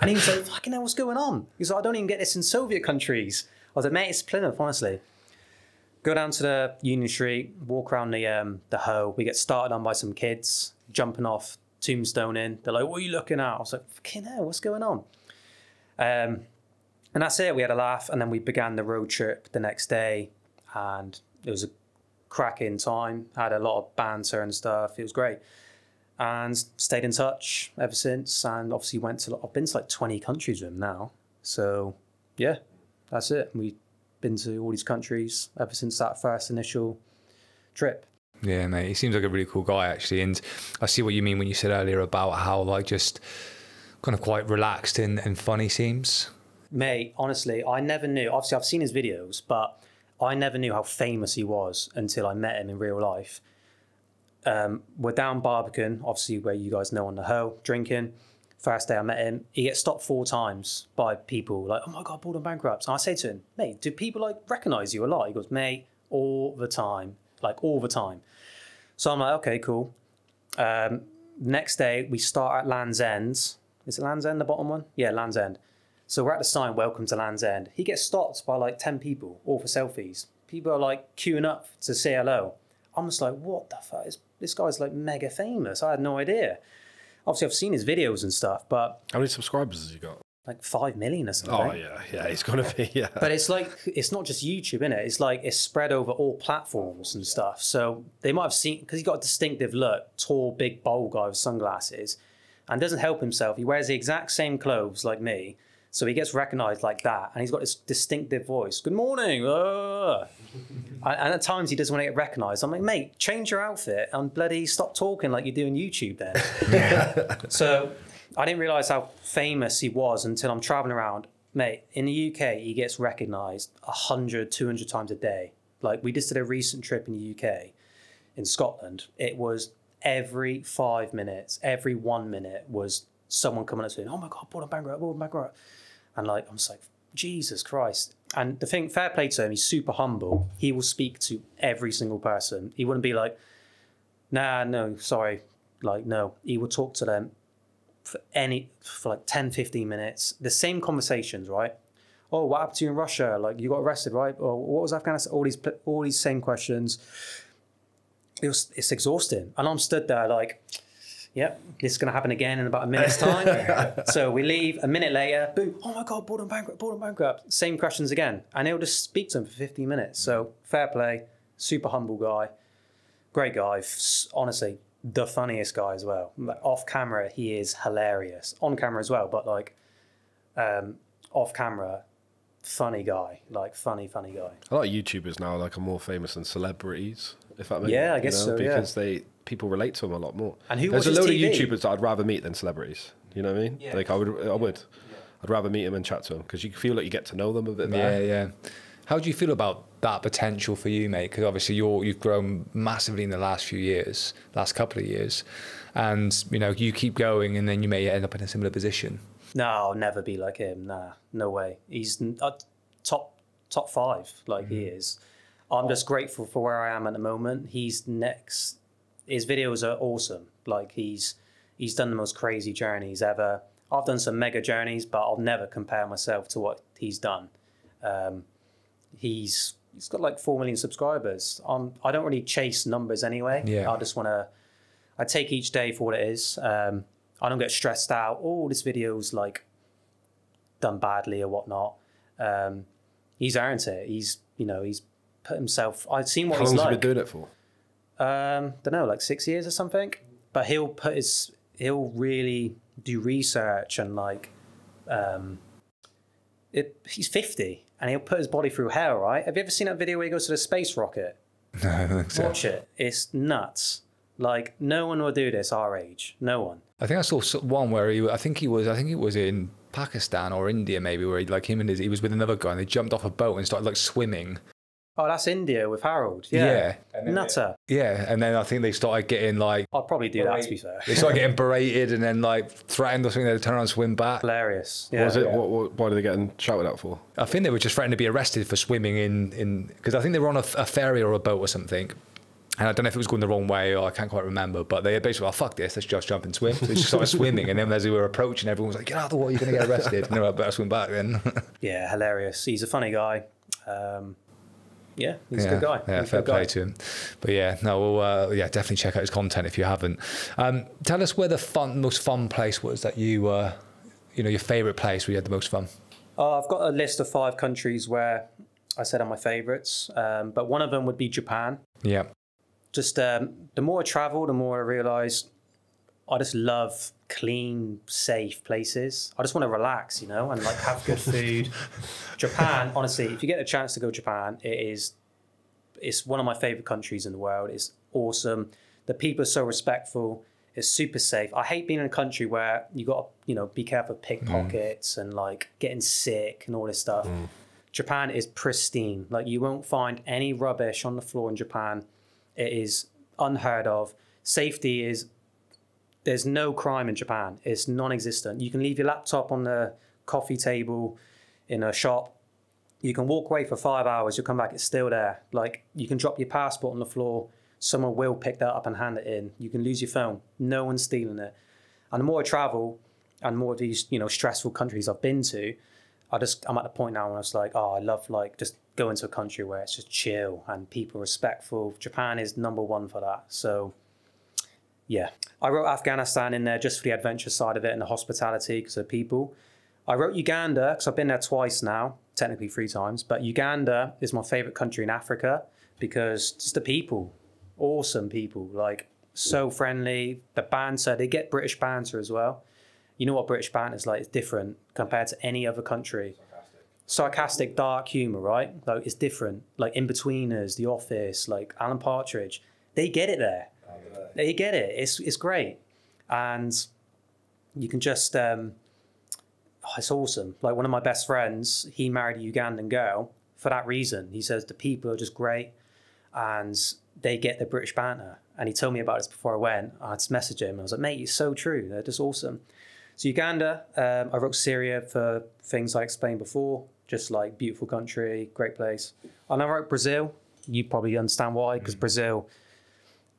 And he was like, fucking hell, what's going on? He's like, I don't even get this in Soviet countries. I was like, mate, it's Plymouth, honestly. Go down to the Union Street, walk around the um, the Hoe. We get started on by some kids jumping off Tombstone in. They're like, what are you looking at? I was like, fucking hell, what's going on? Um, and that's it. We had a laugh, and then we began the road trip the next day, and it was a cracking time. Had a lot of banter and stuff. It was great, and stayed in touch ever since. And obviously went to. I've been to like twenty countries with him now. So yeah, that's it. We've been to all these countries ever since that first initial trip. Yeah, mate. He seems like a really cool guy, actually. And I see what you mean when you said earlier about how, like, just kind of quite relaxed and, and funny seems. Mate, honestly, I never knew. Obviously, I've seen his videos, but I never knew how famous he was until I met him in real life. Um, we're down Barbican, obviously where you guys know on the hill, drinking. First day I met him, he gets stopped four times by people like, "Oh my god, Bald and Bankrupt." And I say to him, "Mate, do people like recognize you a lot?" He goes, "Mate, all the time, like all the time." So I'm like, "Okay, cool." Um, next day we start at Land's End. Is it Land's End the bottom one? Yeah, Land's End. So we're at the sign, welcome to Land's End. He gets stopped by like 10 people, all for selfies. People are like queuing up to say hello. I'm just like, what the fuck? Is, this guy's like mega famous. I had no idea. Obviously, I've seen his videos and stuff, but. How many subscribers has he got? Like five million or something. Oh, yeah. Yeah, he's to be, yeah. But it's like, it's not just YouTube, innit? It's like, it's spread over all platforms and stuff. So they might have seen, because he's got a distinctive look, tall, big, bold guy with sunglasses, and doesn't help himself. He wears the exact same clothes like me so he gets recognized like that, and he's got this distinctive voice. Good morning. Uh. and at times he doesn't want to get recognized. I'm like, mate, change your outfit and bloody stop talking like you do on YouTube then. so I didn't realize how famous he was until I'm traveling around. Mate, in the UK, he gets recognized 100, 200 times a day. Like we just did a recent trip in the UK, in Scotland. It was every five minutes, every one minute was someone coming up to saying, "Oh my god, banger, bought a banger." And like, I'm just like, Jesus Christ. And the thing, fair play to him, he's super humble. He will speak to every single person. He wouldn't be like, nah, no, sorry. Like, no. He will talk to them for any, for like 10, 15 minutes. The same conversations, right? Oh, what happened to you in Russia? Like, you got arrested, right? Or what was Afghanistan? All these, all these same questions. It was, it's exhausting. And I'm stood there like, yep, this is going to happen again in about a minute's time. so we leave. A minute later, boom! Oh my god, Bald and bankrupt, Bald and bankrupt. Same questions again, and he'll just speak to him for 15 minutes. So fair play, super humble guy, great guy. Honestly, the funniest guy as well. Like, off camera, he is hilarious. On camera as well, but like um, off camera, funny guy. Like funny, funny guy. A lot of YouTubers now like are more famous than celebrities. If that makes Yeah, I guess so, yeah. Because they people relate to them a lot more. And who There's a watches load TV? of YouTubers that I'd rather meet than celebrities. You know what I mean? Yeah. Like I would, I would. I'd rather meet them and chat to them because you feel like you get to know them a bit Yeah, better. yeah. How do you feel about that potential for you, mate? Because obviously you're you've grown massively in the last few years, last couple of years, and you know you keep going, and then you may end up in a similar position. No, I'll never be like him. Nah, no way. He's uh, top top five, like he is. I'm just grateful for where I am at the moment. He's next. His videos are awesome. Like he's he's done the most crazy journeys ever. I've done some mega journeys, but I'll never compare myself to what he's done. Um, he's he's got like four million subscribers. I'm I don't really chase numbers anyway. Yeah. I just want to. I take each day for what it is. Um, I don't get stressed out. Oh, this video's like done badly or whatnot. Um, he's earned it. He's you know he's put himself. I've seen what How he's long have you like. been doing it for? Um, don't know, like six years or something. But he'll put his he'll really do research and like um, it. He's fifty and he'll put his body through hell. Right? Have you ever seen that video where he goes to the space rocket? No, I don't think so. Watch it. It's nuts. Like no one will do this our age. No one. I think I saw one where he, I think he was, I think it was in Pakistan or India maybe, where he, like him and his, he was with another guy, and they jumped off a boat and started like swimming. Oh, that's India with Harald. Yeah. Nutter. Yeah, and then I think they started getting like I'd probably do that to be fair. they started getting berated and then like threatened or something. They turn around and swim back. Hilarious. What Yeah. was it? What, what, why are they getting shouted at for? I think they were just threatened to be arrested for swimming in in because I think they were on a, a ferry or a boat or something. And I don't know if it was going the wrong way or I can't quite remember, but they basically, oh, fuck this, let's just jump and swim. So they just started swimming. And then as we were approaching, everyone was like, get out of the water, you're going to get arrested. And they were like, better swim back then. Yeah, hilarious. He's a funny guy. Um, yeah, he's yeah, a good guy. Yeah, He's fair play guy. to him. But yeah, no, well, uh, yeah, definitely check out his content if you haven't. Um, tell us where the fun, most fun place was that you, uh, you know, your favourite place where you had the most fun. Oh, I've got a list of five countries where I said are my favourites, um, but one of them would be Japan. Yeah. Just um, the more I travel, the more I realise I just love clean, safe places. I just want to relax, you know, and like have good food. Japan, honestly, if you get a chance to go to Japan, it is it's one of my favorite countries in the world. It's awesome. The people are so respectful. It's super safe. I hate being in a country where you got to, you know, be careful of mm. pickpockets and like getting sick and all this stuff. Mm. Japan is pristine. Like you won't find any rubbish on the floor in Japan. It is unheard of. Safety is there's no crime in Japan. It's non-existent. You can leave your laptop on the coffee table in a shop. You can walk away for five hours. You'll come back. It's still there. Like you can drop your passport on the floor. Someone will pick that up and hand it in. You can lose your phone. No one's stealing it. And the more I travel, and more of these you know stressful countries I've been to, I just I'm at the point now where it's like, oh, I love like just going to a country where it's just chill and people respectful. Japan is number one for that. So yeah, I wrote Afghanistan in there just for the adventure side of it and the hospitality because of people. I wrote Uganda because I've been there twice now, technically three times. But Uganda is my favorite country in Africa because just the people, awesome people, like so friendly. The banter, they get British banter as well. You know what British banter is like? It's different compared to any other country. Sarcastic, dark humor, right? Like it's different. Like Inbetweeners, The Office, like Alan Partridge, they get it there. They get it. It's it's great, and you can just um, oh, it's awesome. Like one of my best friends, he married a Ugandan girl for that reason. He says the people are just great, and they get the British banter. And he told me about this before I went. I just messaged him. I was like, mate, it's so true. They're just awesome. So Uganda, um, I wrote Syria for things I explained before, just like beautiful country, great place. And I wrote Brazil. You probably understand why, because Brazil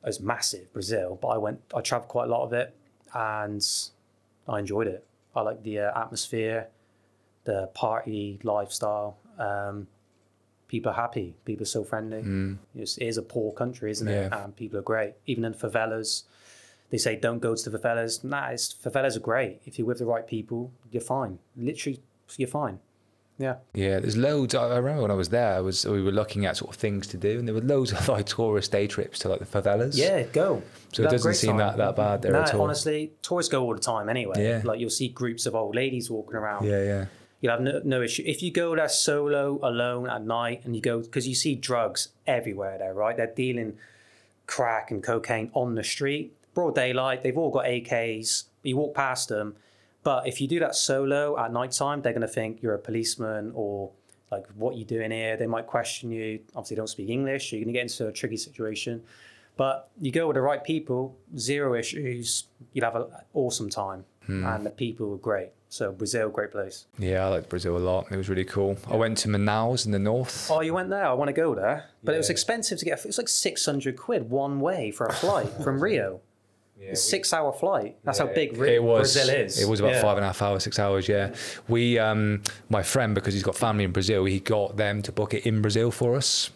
is massive, Brazil. But I went, I traveled quite a lot of it, and I enjoyed it. I like the uh, atmosphere, the party lifestyle. Um, people are happy. People are so friendly. It's, it is a poor country, isn't it? And people are great. Even in favelas, they say don't go to the favelas. Nah, it's, favelas are great. If you're with the right people, you're fine. Literally, you're fine. Yeah. Yeah, there's loads. I I remember when I was there, I was we were looking at sort of things to do, and there were loads of like tourist day trips to like the favelas. Yeah, go. So it doesn't seem time. that, that bad there No, at all. honestly, tourists go all the time anyway. Yeah. Like you'll see groups of old ladies walking around. Yeah, yeah. You'll have no, no issue. If you go there solo, alone at night, and you go, because you see drugs everywhere there, right? They're dealing crack and cocaine on the street, broad daylight. They've all got AKs. You walk past them. But if you do that solo at nighttime, they're going to think you're a policeman or like, what you doing here? They might question you. Obviously, don't speak English. So you're going to get into a tricky situation. But you go with the right people, zero issues. You'll have an awesome time. Hmm. And the people were great. So Brazil, great place. Yeah, I liked Brazil a lot. It was really cool. I went to Manaus in the north. Oh, you went there? I want to go there. But it was expensive to get. It was like 600 quid one way for a flight from Rio. A six hour flight. That's how big it was, Brazil is. It was about Yeah. five and a half hours, six hours. Yeah, we, um, my friend, because he's got family in Brazil, he got them to book it in Brazil for us.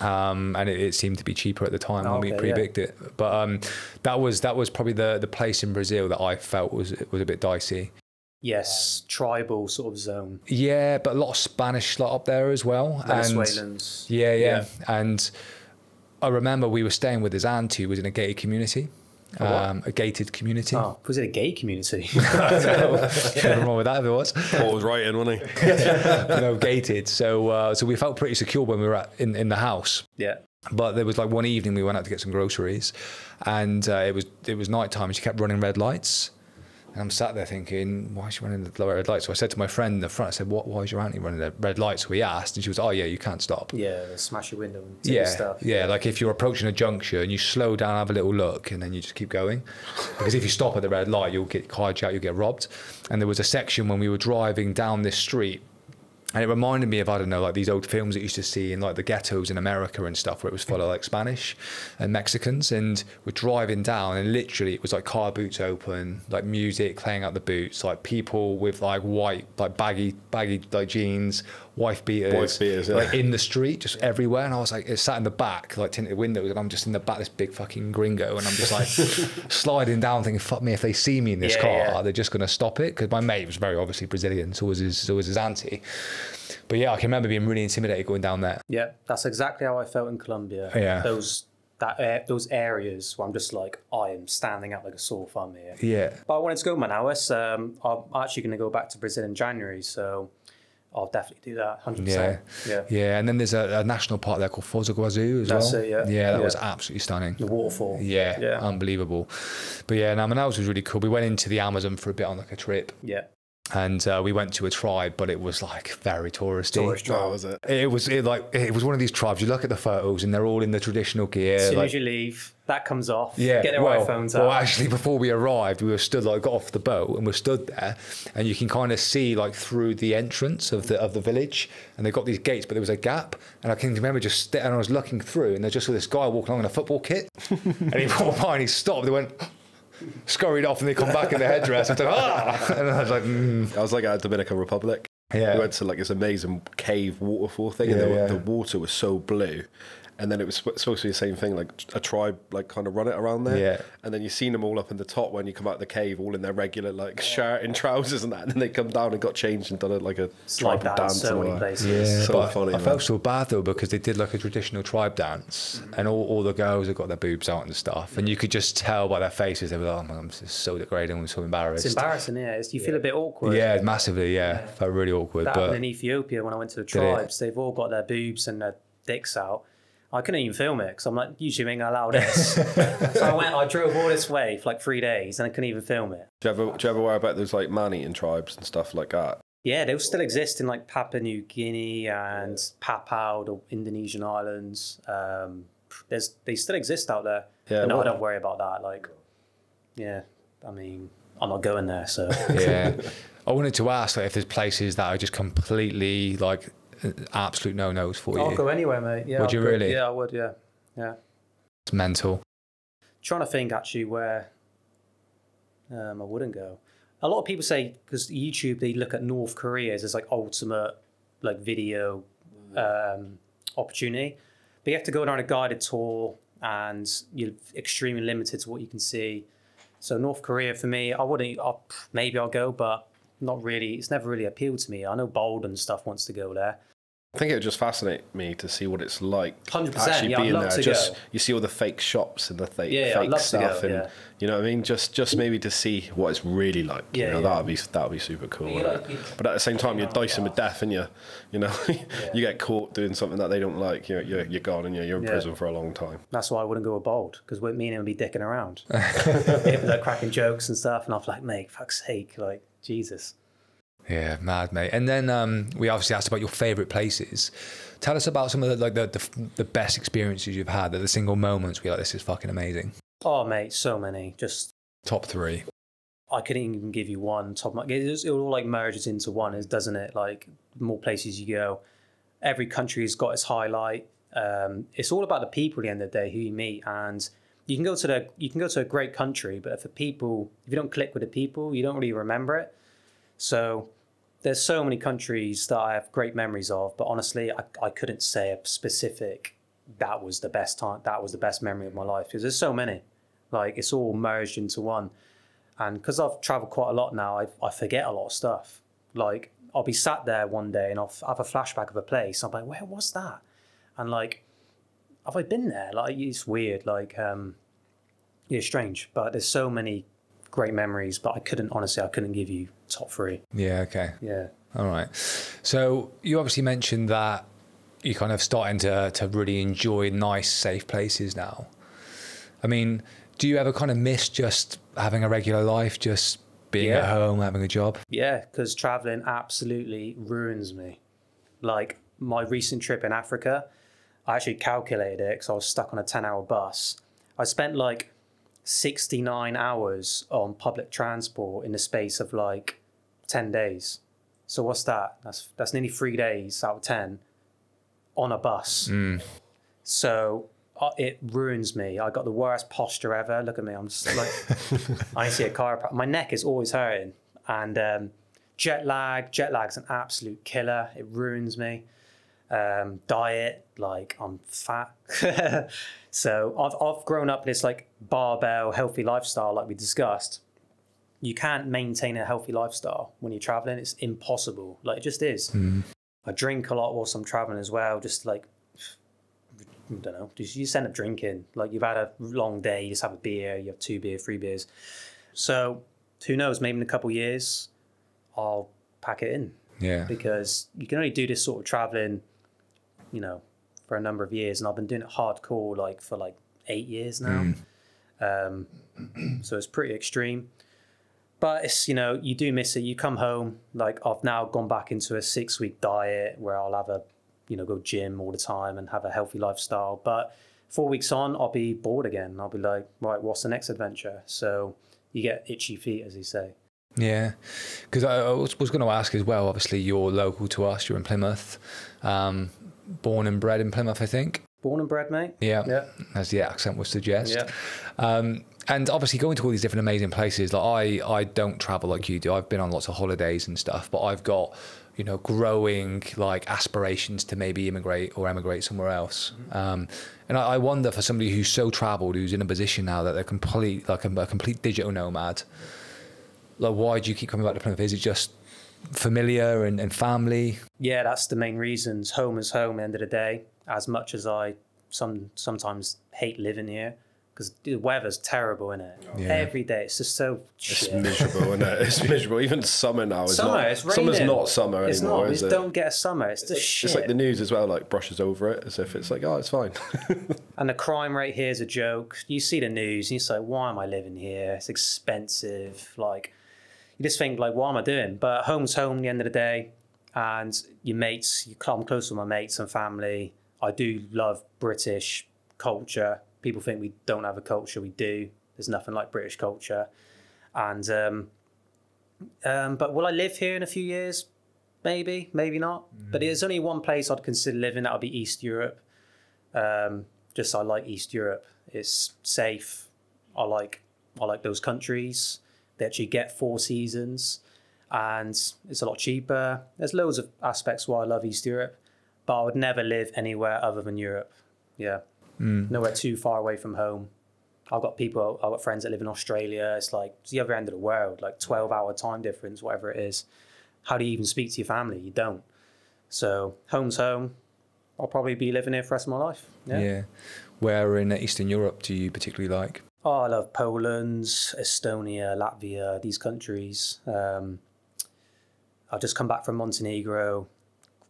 Um, and it, it seemed to be cheaper at the time when we Okay, yeah. pre-booked it. But um, that was that was probably the the place in Brazil that I felt was was a bit dicey. Yes, tribal sort of zone. Yeah, but a lot of Spanish like, up there as well. And Venezuelans. yeah, yeah, and I remember we were staying with his aunt who was in a gated community. What? Um, a gated community. Oh, was it a gay community? Nothing wrong with that if it was. Paul was writing, wasn't he? no, gated. So uh, so we felt pretty secure when we were at, in in the house. yeah. But there was like one evening we went out to get some groceries, and uh, it was it was night time. and She kept running red lights, and I'm sat there thinking, why is she running the red lights? So I said to my friend in the front, I said, what? Why is your auntie running the red lights? So we asked, and she was, oh yeah, you can't stop. Yeah, smash your window and Yeah, stuff. yeah. Like if you're approaching a junction, and you slow down, have a little look, and then you just keep going. Because if you stop at the red light, you'll get carjacked, you'll get robbed. And there was a section when we were driving down this street, and it reminded me of I don't know, like these old films that you used to see in like the ghettos in America and stuff, where it was full of like Spanish and Mexicans. And we're driving down, and literally it was like car boots open, like music playing out the boots, like people with like white, like baggy, baggy like jeans, wife beaters, Wife beaters, yeah. like in the street, just everywhere. And I was like, it sat in the back, like tinted windows, and I'm just in the back, this big fucking gringo, and I'm just like sliding down, thinking, fuck me, if they see me in this Yeah, car, yeah. they're just gonna stop it. Because my mate was very obviously Brazilian, so was his, so was his auntie. But yeah, I can remember being really intimidated going down there. Yeah, that's exactly how I felt in Colombia. Yeah. Those that a- those areas where I'm just like I am standing out like a sore thumb here. Yeah. But I wanted to go Manaus. Um, I'm actually going to go back to Brazil in January, so I'll definitely do that. Hundred Yeah, percent. Yeah. yeah, and then there's a, a national park there called Foz do Iguazu as That's well. it, yeah. yeah, that Yeah. was absolutely stunning. The waterfall. Yeah, Yeah. unbelievable. But yeah, now Manaus was really cool. We went into the Amazon for a bit on like a trip, Yeah. and uh, we went to a tribe, but it was like very touristy. Tourist That trial. was it. It was it like it was one of these tribes. You look at the photos, and they're all in the traditional gear. As soon like- as you leave, that comes off. yeah, Get their well, iPhones well, actually, before we arrived, we were stood like got off the boat and we're stood there, and you can kind of see like through the entrance of the of the village, and they got these gates, but there was a gap, and I can remember just st- and I was looking through, and there's just saw this guy walking along in a football kit, and he walked by and he stopped. They went. Scurried off and they come back in their headdress. I was like, ah! And I was like, mm. I was like at Dominican Republic. Yeah. We went to like this amazing cave waterfall thing, and the, yeah. the water was so blue. And then it was supposed to be the same thing, like a tribe, like kind of run it around there. Yeah. And then you seen them all up in the top when you come out of the cave, all in their regular like shirt and trousers and that. And then they come down and got changed and done it like a It's like tribal that in dance. so and many all that. places. Yeah, So but funny, I man. felt so bad though because they did like a traditional tribe dance, mm-hmm. and all, all the girls had got their boobs out and stuff, and you could just tell by their faces they were like, "Oh my god, this is so degrading, I'm so embarrassed." It's embarrassing, yeah. It's, you feel a bit awkward. Yeah, massively. Yeah, felt really awkward. That but in Ethiopia when I went to the tribes. They've all got their boobs and their dicks out. I couldn't even film it because I'm like, usually ain't gonna allow this. so I went, I drove all this way for like three days and I couldn't even film it. Do you ever, do you ever worry about those like man-eating tribes and stuff like that? Yeah, they'll still exist in like Papua New Guinea and Papua, the Indonesian islands. Um, there's they still exist out there. Yeah, But no, what- I don't worry about that. Like, yeah, I mean, I'm not going there, so yeah, I wanted to ask like, if there's places that are just completely like absolute no nos for you. I'll go anywhere, mate. Yeah, Would I'll you go- really? Yeah, I would. Yeah, yeah. It's mental. trying to think actually where um, I wouldn't go. A lot of people say because YouTube they look at North Korea as like ultimate like video um, opportunity, but you have to go on a guided tour and you're extremely limited to what you can see. So North Korea for me, I wouldn't. I'll, maybe I'll go, but not really. It's never really appealed to me. I know Bald and stuff wants to go there. I think it would just fascinate me to see what it's like 100%, actually yeah, I'd being love there. to Just go. you see all the fake shops and the fake, Yeah, yeah, I'd fake love to stuff, go, and yeah. you know what I mean. Just just maybe to see what it's really like. Yeah, you know, yeah. that would be that would be super cool. you like But at the same time, you're dicing with death, and you you know you get caught doing something that they don't like. You're you're, you're gone, and you're, you're in Yeah. prison for a long time. That's why I wouldn't go with Bald because me and him would be dicking around. People are cracking jokes and stuff, and I'm like, mate, fuck's sake, like Jesus. Yeah, mad mate. And then um, we obviously asked about your favourite places. Tell us about some of the like the, the the best experiences you've had. The single moments where you're like, this is fucking amazing. Oh, mate, so many. Just Top three. I couldn't even give you one top. It, just- it all like merges into one, doesn't it? Like more places you go, every country's got its highlight. Um, it's all about the people at the end of the day who you meet, and you can go to the you can go to a great country, but if the people if you don't click with the people, you don't really remember it. So there's so many countries that I have great memories of, but honestly, I, I couldn't say a specific that was the best time that was the best memory of my life because there's so many. Like it's all merged into one. And because I've traveled quite a lot now, I, I forget a lot of stuff. Like, I'll be sat there one day and I'll have a flashback of a place. I'm like, where was that? And like, have I been there? Like, it's weird. Like, um, yeah, strange. But there's so many great memories. But I couldn't, honestly, I couldn't give you top three. Yeah. Okay. Yeah. All right. So you obviously mentioned that you're kind of starting to to really enjoy nice, safe places now. I mean, do you ever kind of miss just having a regular life, just being at home, having a job? Yeah, because traveling absolutely ruins me. Like my recent trip in Africa, I actually calculated it because I was stuck on a 10 hour bus. I spent like 69 hours on public transport in the space of like 10 days. So what's that? That's that's nearly three days out of 10 on a bus. So uh, it ruins me. I got the worst posture ever. Look at me. I'm just like, I see a chiropractor. My neck is always hurting. And um, jet lag, jet lag's an absolute killer. It ruins me. Um, diet, like I'm fat. so I've, I've grown up in this like barbell healthy lifestyle, like we discussed. You can't maintain a healthy lifestyle when you're traveling. It's impossible. Like it just is. I drink a lot whilst I'm traveling as well. Just like I don't know. Just you just end up drinking. Like you've had a long day, you just have a beer, you have two beer, three beers. So who knows? Maybe in a couple of years, I'll pack it in Yeah. because you can only do this sort of traveling, you know, for a number of years. And I've been doing it hardcore like for like eight years now. Um, so it's pretty extreme. But it's you know you do miss it. You come home like I've now gone back into a six week diet where I'll have a you know go gym all the time and have a healthy lifestyle. But four weeks on, I'll be bored again. I'll be like, right, what's the next adventure? So you get itchy feet, as they say. Yeah, because I I was, was going to ask as well. Obviously, you're local to us. You're in Plymouth, um, born and bred in Plymouth, I think. Born and bred, mate. Yeah, Yeah. as the accent would suggest. Yeah. Um, and obviously, going to all these different amazing places. Like I, I don't travel like you do. I've been on lots of holidays and stuff, but I've got, you know, growing like aspirations to maybe immigrate or emigrate somewhere else. Um, and I, I wonder for somebody who's so travelled, who's in a position now that they're complete like a, a complete digital nomad. Like, why do you keep coming back to Plymouth? Is it just familiar and, and family? yeah, that's the main reasons. Home is home. End of the day, as much as I some sometimes hate living here because the weather's terrible in it. Yeah. Every day, it's just so It's shit. miserable, isn't it? It's miserable. Even summer now is Summer, not. it's summer's not summer It's anymore, not. Is just it? don't get a summer. It's just shit. It's like the news as well, like brushes over it as if it's like, oh, it's fine. and the crime rate here is a joke. You see the news, and you say, "Why am I living here? It's expensive." Like, just think, like, "What am I doing?" But home's home. At the end of the day, and your mates. You come close with my mates and family. I do love British culture. People think we don't have a culture. We do. There's nothing like British culture. And um, um, but will I live here in a few years? Maybe, maybe not. But there's only one place I'd consider living. That would be East Europe. Um, just I like East Europe. It's safe. I like I like those countries. They actually get four seasons, and it's a lot cheaper. There's loads of aspects why I love East Europe, but I would never live anywhere other than Europe. Yeah, mm. nowhere too far away from home. I've got people, I've got friends that live in Australia. It's like it's the other end of the world, like 12 hour time difference, whatever it is. How do you even speak to your family? You don't. So home's home. I'll probably be living here for the rest of my life. Yeah. Yeah. Where in Eastern Europe do you particularly like? Oh, I love Poland, Estonia, Latvia, these countries. Um, I've just come back from Montenegro,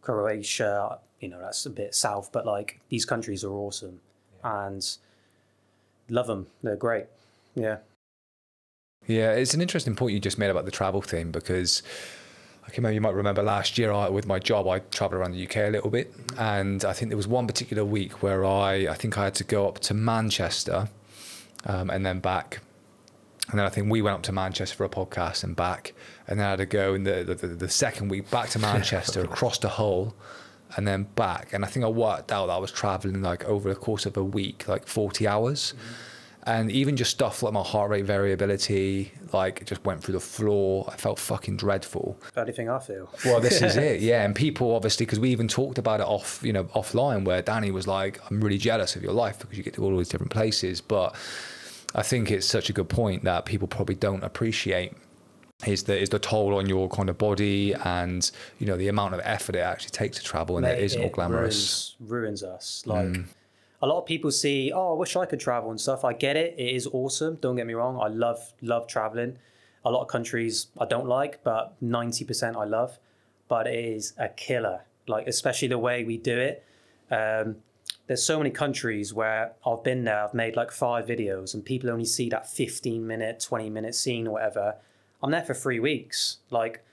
Croatia. You know, that's a bit south, but like these countries are awesome and love them. They're great. Yeah. Yeah, it's an interesting point you just made about the travel thing because I can remember you might remember last year I, with my job I travelled around the UK a little bit, and I think there was one particular week where I I think I had to go up to Manchester, um, and then back. And then I think we went up to Manchester for a podcast and back, and then I had to go in the the, the second week back to Manchester across to Hull, and then back. And I think I worked out that I was traveling like over the course of a week, like forty hours. And even just stuff like my heart rate variability, like it just went through the floor. I felt fucking dreadful. How do you I feel? Well, this is it, yeah. And people obviously, because we even talked about it off, you know, offline, where Danny was like, "I'm really jealous of your life because you get to all these different places." But I think it's such a good point that people probably don't appreciate is the is the toll on your kind of body and you know the amount of effort it actually takes to travel, and Mate, it isn't all glamorous. Ruins, ruins us. Like a lot of people see, oh, I wish I could travel and stuff. I get it. It is awesome. Don't get me wrong. I love love traveling. A lot of countries I don't like, but ninety percent I love. But it is a killer. Like especially the way we do it. Um, there's so many countries where I've been there. I've made like five videos, and people only see that fifteen minute, twenty minute scene or whatever. I'm there for three weeks. Like,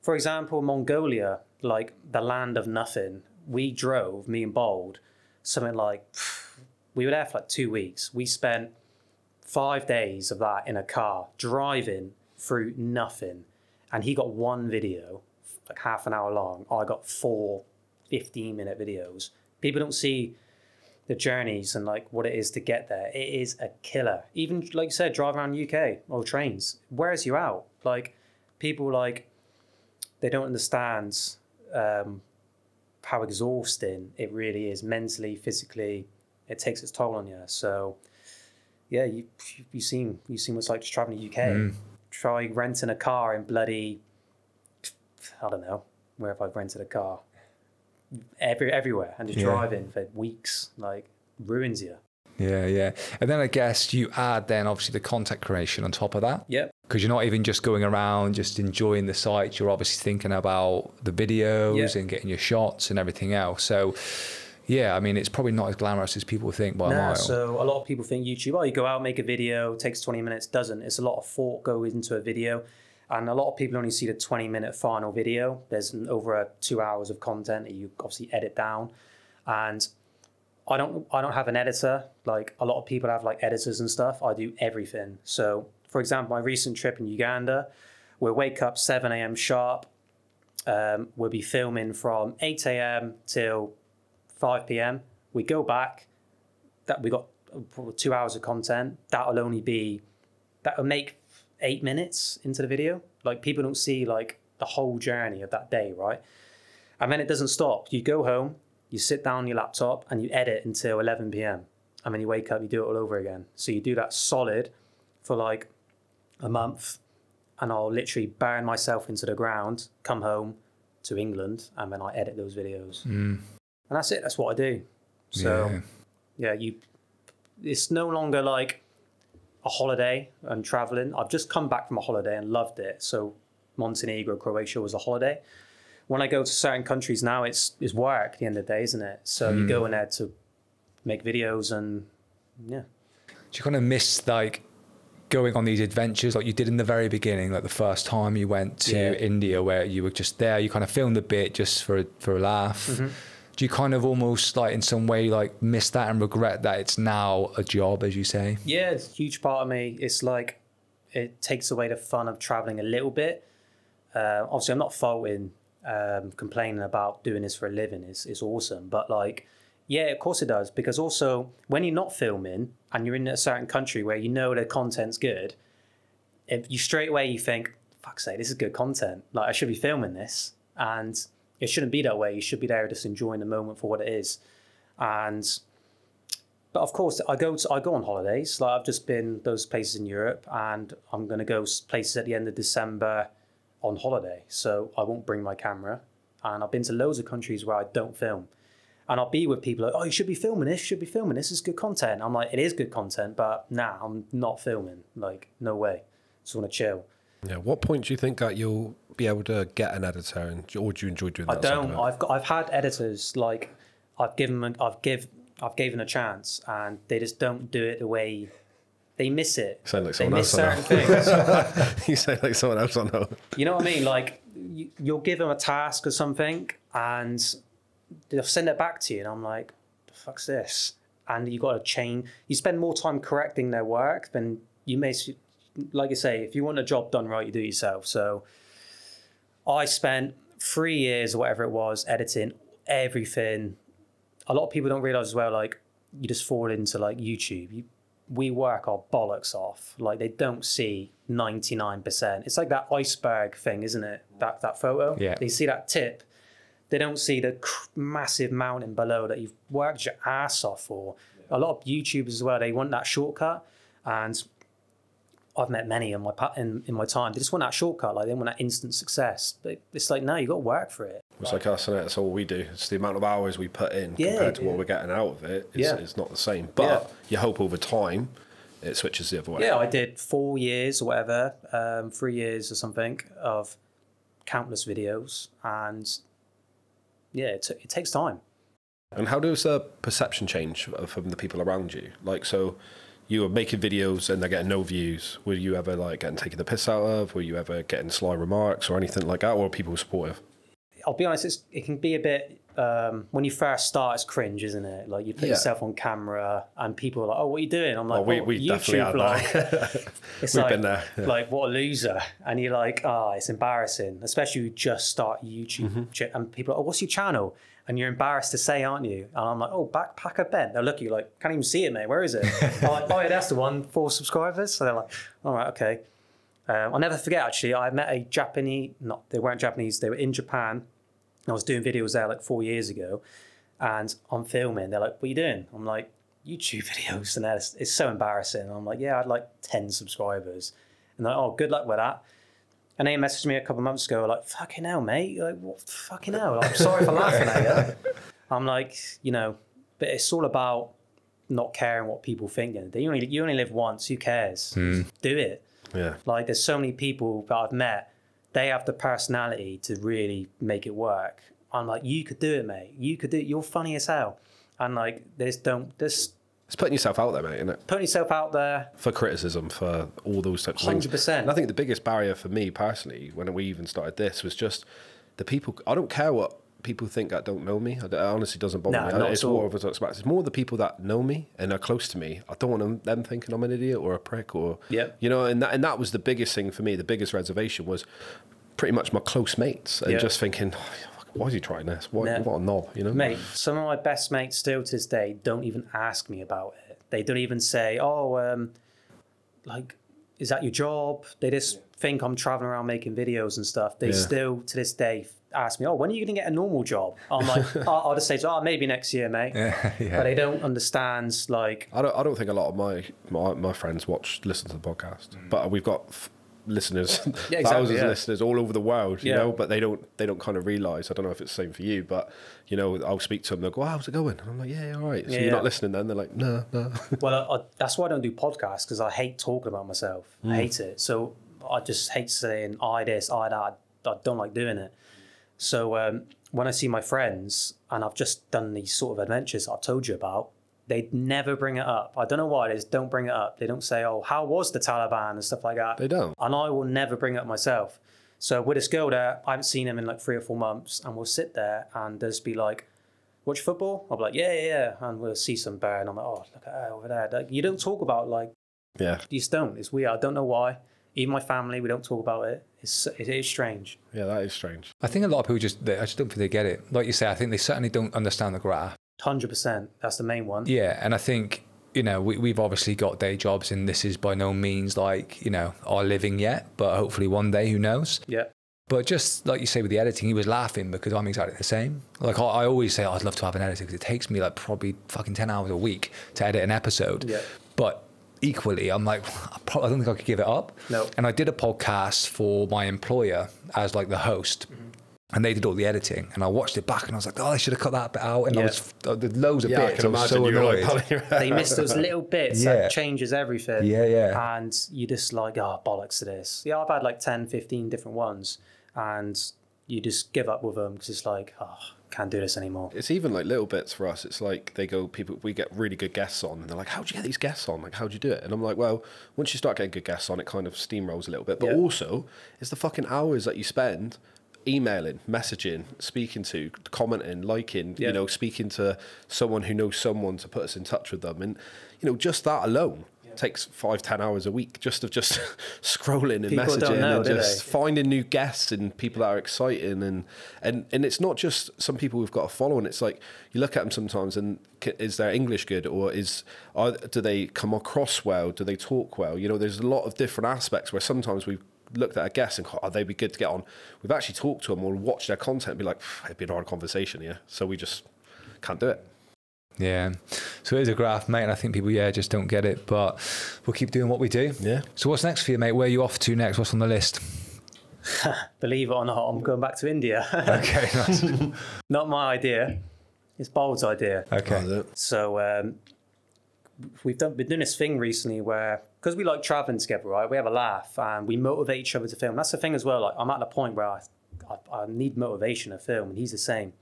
for example, Mongolia, like the land of nothing. We drove, me and Bald, something like we were there for like two weeks. We spent five days of that in a car driving through nothing. And he got one video, like half an hour long. I got four 15 minute videos. People don't see the journeys and like what it is to get there. It is a killer. Even like you said, drive around UK or trains, wears you out. Like people like they don't understand um, how exhausting it really is mentally, physically. It takes its toll on you. So, yeah, you you seen you seen what it's like to travel to UK. Try renting a car in bloody I don't know where have I rented a car every everywhere and just Yeah. driving for weeks like ruins you. Yeah, yeah. And then I guess you add then obviously the content creation on top of that. Yep. because you're not even just going around just enjoying the site you're obviously thinking about the videos Yeah. and getting your shots and everything else so yeah i mean it's probably not as glamorous as people think by a No, mile so a lot of people think YouTube, oh, you go out, make a video, takes 20 minutes, doesn't. It's a lot of thought goes into a video. And a lot of people only see the 20 minute final video. There's over two hours of content that you obviously edit down. And I don't I don't have an editor. Like a lot of people have like editors and stuff. I do everything. So for example, my recent trip in Uganda, we'll wake up 7 a.m. sharp. Um, we'll be filming from 8 a.m. till 5 p.m. We go back, that we got two hours of content. That'll only be that'll make eight minutes into the video. Like people don't see like the whole journey of that day, right? And then it doesn't stop. You go home, you sit down on your laptop, and you edit until 11 p.m. And then you wake up, you do it all over again. So you do that solid for like a month, and I'll literally burn myself into the ground, come home to England, and then I edit those videos. Hmm. And that's it. That's what I do. So Yeah. yeah, you. It's no longer like a holiday and traveling. I've just come back from a holiday and loved it. So Montenegro, Croatia was a holiday. When I go to certain countries now, it's it's work at the end of the day, isn't it? So you go in there to make videos and yeah. do you kind of miss like going on these adventures like you did in the very beginning like the first time you went to Yeah. india where you were just there you kind of filmed a bit just for for a laugh Mm-hmm. Do you kind of almost like in some way like miss that and regret that it's now a job as you say Yeah, it's a huge part of me. It's like it takes away the fun of traveling a little bit. Uh, obviously, I'm not faulting um, complaining about doing this for a living. is, it's awesome. But, like, yeah, of course it does. Because also, when you're not filming and you're in a certain country where you know the content's good, if you straight away you think, fuck's sake, this is good content. Like, I should be filming this. And it shouldn't be that way. You should be there just enjoying the moment for what it is. And but of course, I go to, I go on holidays. Like I've just been those places in Europe, and I'm going to go places at the end of December on holiday. So I won't bring my camera, and I've been to loads of countries where I don't film. And I'll be with people like, oh, you should be filming this. Should be filming this. Is good content. I'm like, it is good content, but nah, I'm not filming. Like, no way. Just want to chill. Yeah. What point do you think that you'll be able to get an editor, and or do you enjoy doing I that? don't. I've got. I've had editors like I've given. them- I've give. I've given a chance, and they just don't do it the way. They miss it. You Sound like they someone miss else certain things. you say like someone else I know. You know what I mean? Like you, you'll give them a task or something, and they'll send it back to you, and I'm like, "The fuck's this?" And you've got to change. You spend more time correcting their work than you may. Like you say, if you want a job done right, you do it yourself. So I spent three years or whatever it was editing everything. A lot of people don't realize as well, like you just fall into like YouTube. You, we work our bollocks off. Like they don't see ninety nine percent. It's like that iceberg thing, isn't it? That that photo. Yeah. They see that tip. They don't see the cr- massive mountain below that you've worked your ass off for. A lot of YouTubers as well. They want that shortcut, and I've met many in my in, in my time. They just want that shortcut, like they want that instant success. But it's like no, you got to work for it. It's like us, and that's all we do. It's the amount of hours we put in Yeah, compared to what we're getting out of it. It's, Yeah. it's not the same. But Yeah. you hope over time it switches the other way. Yeah, I did four years or whatever, um, three years or something of countless videos, and yeah, it, it takes time. And how does the perception change from the people around you? Like, so you were making videos and they're getting no views. Were you ever like getting taken the piss out of? Were you ever getting sly remarks or anything like that? Or were people supportive? I'll be honest, it's, it can be a bit um, when you first start, it's cringe, isn't it? Like you put Yeah. yourself on camera, and people are like, "Oh, what are you doing?" I'm like, Oh, we- "Oh, we definitely YouTube." Like, it's We've like, been there, yeah. like what a loser, and you're like, "Ah, it's embarrassing," especially you just start YouTube, Mm-hmm. and people, are, "Oh, what's your channel?" And you're embarrassed to say, aren't you? And I'm like, "Oh, backpacker Ben." They'll look at you like, "Can't even see it, mate. Where is it?" I'm like, "Oh, yeah, that's the one. Four subscribers." So they're like, "All right, okay." Um, I'll never forget. Actually, I met a Japanese. Not they weren't Japanese. They were in Japan. I was doing videos there like four years ago, and I'm filming. They're like, "What are you doing?" I'm like, "YouTube videos," and that's it's so embarrassing. I'm like, "Yeah, I had like ten subscribers," and they're like, "Oh, good luck with that." And they messaged me a couple of months ago, like, "Fucking hell, mate! Like, what? Fucking hell! I'm sorry for laughing at you." I'm like, you know, but it's all about not caring what people think. You only you only live once. Who cares? Hmm. Do it. Yeah. Like there's so many people that I've met, they have the personality to really make it work. I'm like, you could do it, mate. You could do it. You're funny as hell. And like, there's don't just It's putting yourself out there, mate, isn't it? putting yourself out there. For criticism, for all those types of things. 100%. And I think the biggest barrier for me personally, when we even started this, was just the people. I don't care what people think that don't know me. It honestly doesn't bother No, me. not It's more of It's more the people that know me and are close to me. I don't want them, them thinking I'm an idiot or a prick or yeah. you know. And that and that was the biggest thing for me. The biggest reservation was pretty much my close mates and Yeah. just thinking, "Oh, why is he trying this? What, Yeah. what a knob, you know? Mate, some of my best mates still to this day don't even ask me about it. They don't even say, oh, um, like, is that your job? They just think I'm traveling around making videos and stuff. They Yeah. still to this day ask me, oh, when are you going to get a normal job? I'm like, I'll I'll just say, oh, maybe next year, mate. Yeah, But they don't understand, like, I don't. I don't think a lot of my my, my friends watch listen to the podcast, but we've got f- listeners, Yeah, exactly, thousands yeah. of listeners all over the world. You Yeah. know, but they don't they don't kind of realize. I don't know if it's the same for you, but you know, I'll speak to them. They'll go, oh, "How's it going?" And I'm like, "Yeah, all right." So you're not listening then? They're like, "No, no." well, I, I, that's why I don't do podcasts because I hate talking about myself. I hate it. So I just hate saying I this, I that. I don't like doing it. So um, when I see my friends and I've just done these sort of adventures I've told you about, they never bring it up. I don't know why. They just don't bring it up. They don't say, "Oh, how was the Taliban?" and stuff like that. They don't. And I will never bring it up myself. So with this girl there, I haven't seen him in like three or four months, and we'll sit there and just be like, "Watch football?" I'll be like, "Yeah, yeah, yeah," and we'll see some bear, and I'm like, "Oh, look at her over there." Like, you don't talk about like Yeah, you just don't. It's weird. I don't know why. Even my family, we don't talk about it. It's it is strange. yeah, that is strange. I think a lot of people just, they, I just don't think they get it. Like you say, I think they certainly don't understand the graph. Hundred percent. That's the main one. Yeah, and I think you know we, we've obviously got day jobs, and this is by no means like you know our living yet, but hopefully one day, who knows? Yeah. But just like you say with the editing, he was laughing because I'm exactly the same. Like I, I always say, oh, I'd love to have an editor because it takes me like probably fucking 10 hours a week to edit an episode. Yeah. But equally, I'm like, I, probably, I don't think I could give it up. No. And I did a podcast for my employer as like the host. Mm-hmm. And they did all the editing, and I watched it back, and I was like, "Oh, I should have cut that bit out." And I was uh, there's loads of Yeah, I bits. can I was imagine so you were like, annoyed. pulling your hair They missed those little bits Yeah. that changes everything. Yeah, yeah. And you just like, oh, bollocks to this. Yeah, I've had like 10, 15 different ones. And you just give up with them because it's like, oh, can't do this anymore. It's even like little bits for us. It's like they go, people, we get really good guests on, and they're like, "How'd you get these guests on? Like, how'd you do it?" And I'm like, "Well, once you start getting good guests on, it kind of steamrolls a little bit. But Yeah. also, it's the fucking hours that you spend emailing, messaging, speaking to, commenting, liking, Yeah. you know, speaking to someone who knows someone to put us in touch with them, and you know, just that alone." Takes five ten hours a week just of just scrolling and People messaging know, and just they? finding new guests and people that are exciting and and and it's not just some people we've got to follow and it's like you look at them sometimes and is their english good or is are, do they come across well do they talk well you know there's a lot of different aspects where sometimes we've looked at our guests and go, oh, they'd be good to get on we've actually talked to them or watched their content and be like it'd be a hard conversation yeah so we just can't do it Yeah. So it is a graph, mate, and I think people, yeah, just don't get it. But we'll keep doing what we do. Yeah. So what's next for you, mate? Where are you off to next? What's on the list? Believe it or not, I'm going back to India. Okay, nice. Not my idea. It's Bald's idea. Okay. So um, we've done been doing this thing recently where because we like traveling together, right? We have a laugh and we motivate each other to film. That's the thing as well. Like I'm at the point where I, I, I need motivation to film, and he's the same.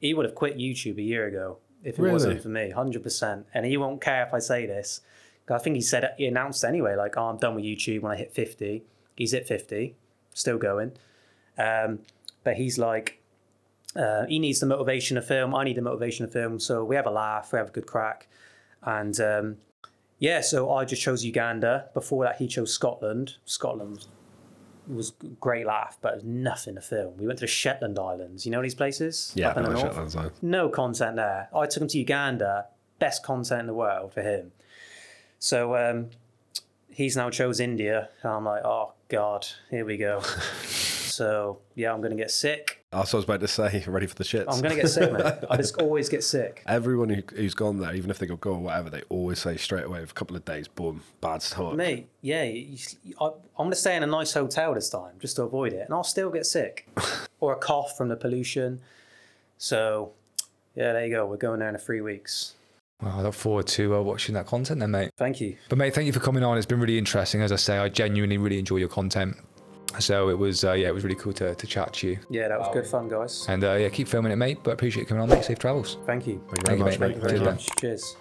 He would have quit YouTube a year ago if it Really? wasn't for me, hundred percent. And he won't care if I say this. I think he said he announced anyway, like, "Oh, I'm done with YouTube when I hit 50." He's at 50, still going. Um, but he's like, uh, he needs the motivation to film. I need the motivation to film. So we have a laugh, we have a good crack, and um, yeah. So I just chose Uganda. Before that, he chose Scotland. Scotland was great laugh, but it was nothing to film. We went to the Shetland Islands. You know these places? yeah Up in the no, north? Shetlands Island. no content there. I took him to Uganda, best content in the world for him. So um, he's now chose India. And I'm like, oh God, here we go. so yeah, I'm gonna get sick. That's what I was about to say ready for the shits I'm gonna get sick, man. I just always get sick. Everyone who, who's gone there, even if they go go or whatever, they always say straight away, a couple of days, boom, bad stomach. Mate, yeah, you, you- I, I'm gonna stay in a nice hotel this time just to avoid it, and I'll still get sick or a cough from the pollution. So yeah, there you go. We're going there in three weeks. Well, I look forward to uh, watching that content then, mate. Thank you. But mate, thank you for coming on. It's been really interesting. As I say, I genuinely really enjoy your content. So it was, uh, yeah, it was really cool to, to chat to you. Yeah, that was good fun, guys. And uh, yeah, keep filming it, mate. But appreciate you coming on, mate. Safe travels. Thank you. Thank you Thank you, very much, mate. mate. Thank you very much. Cheers.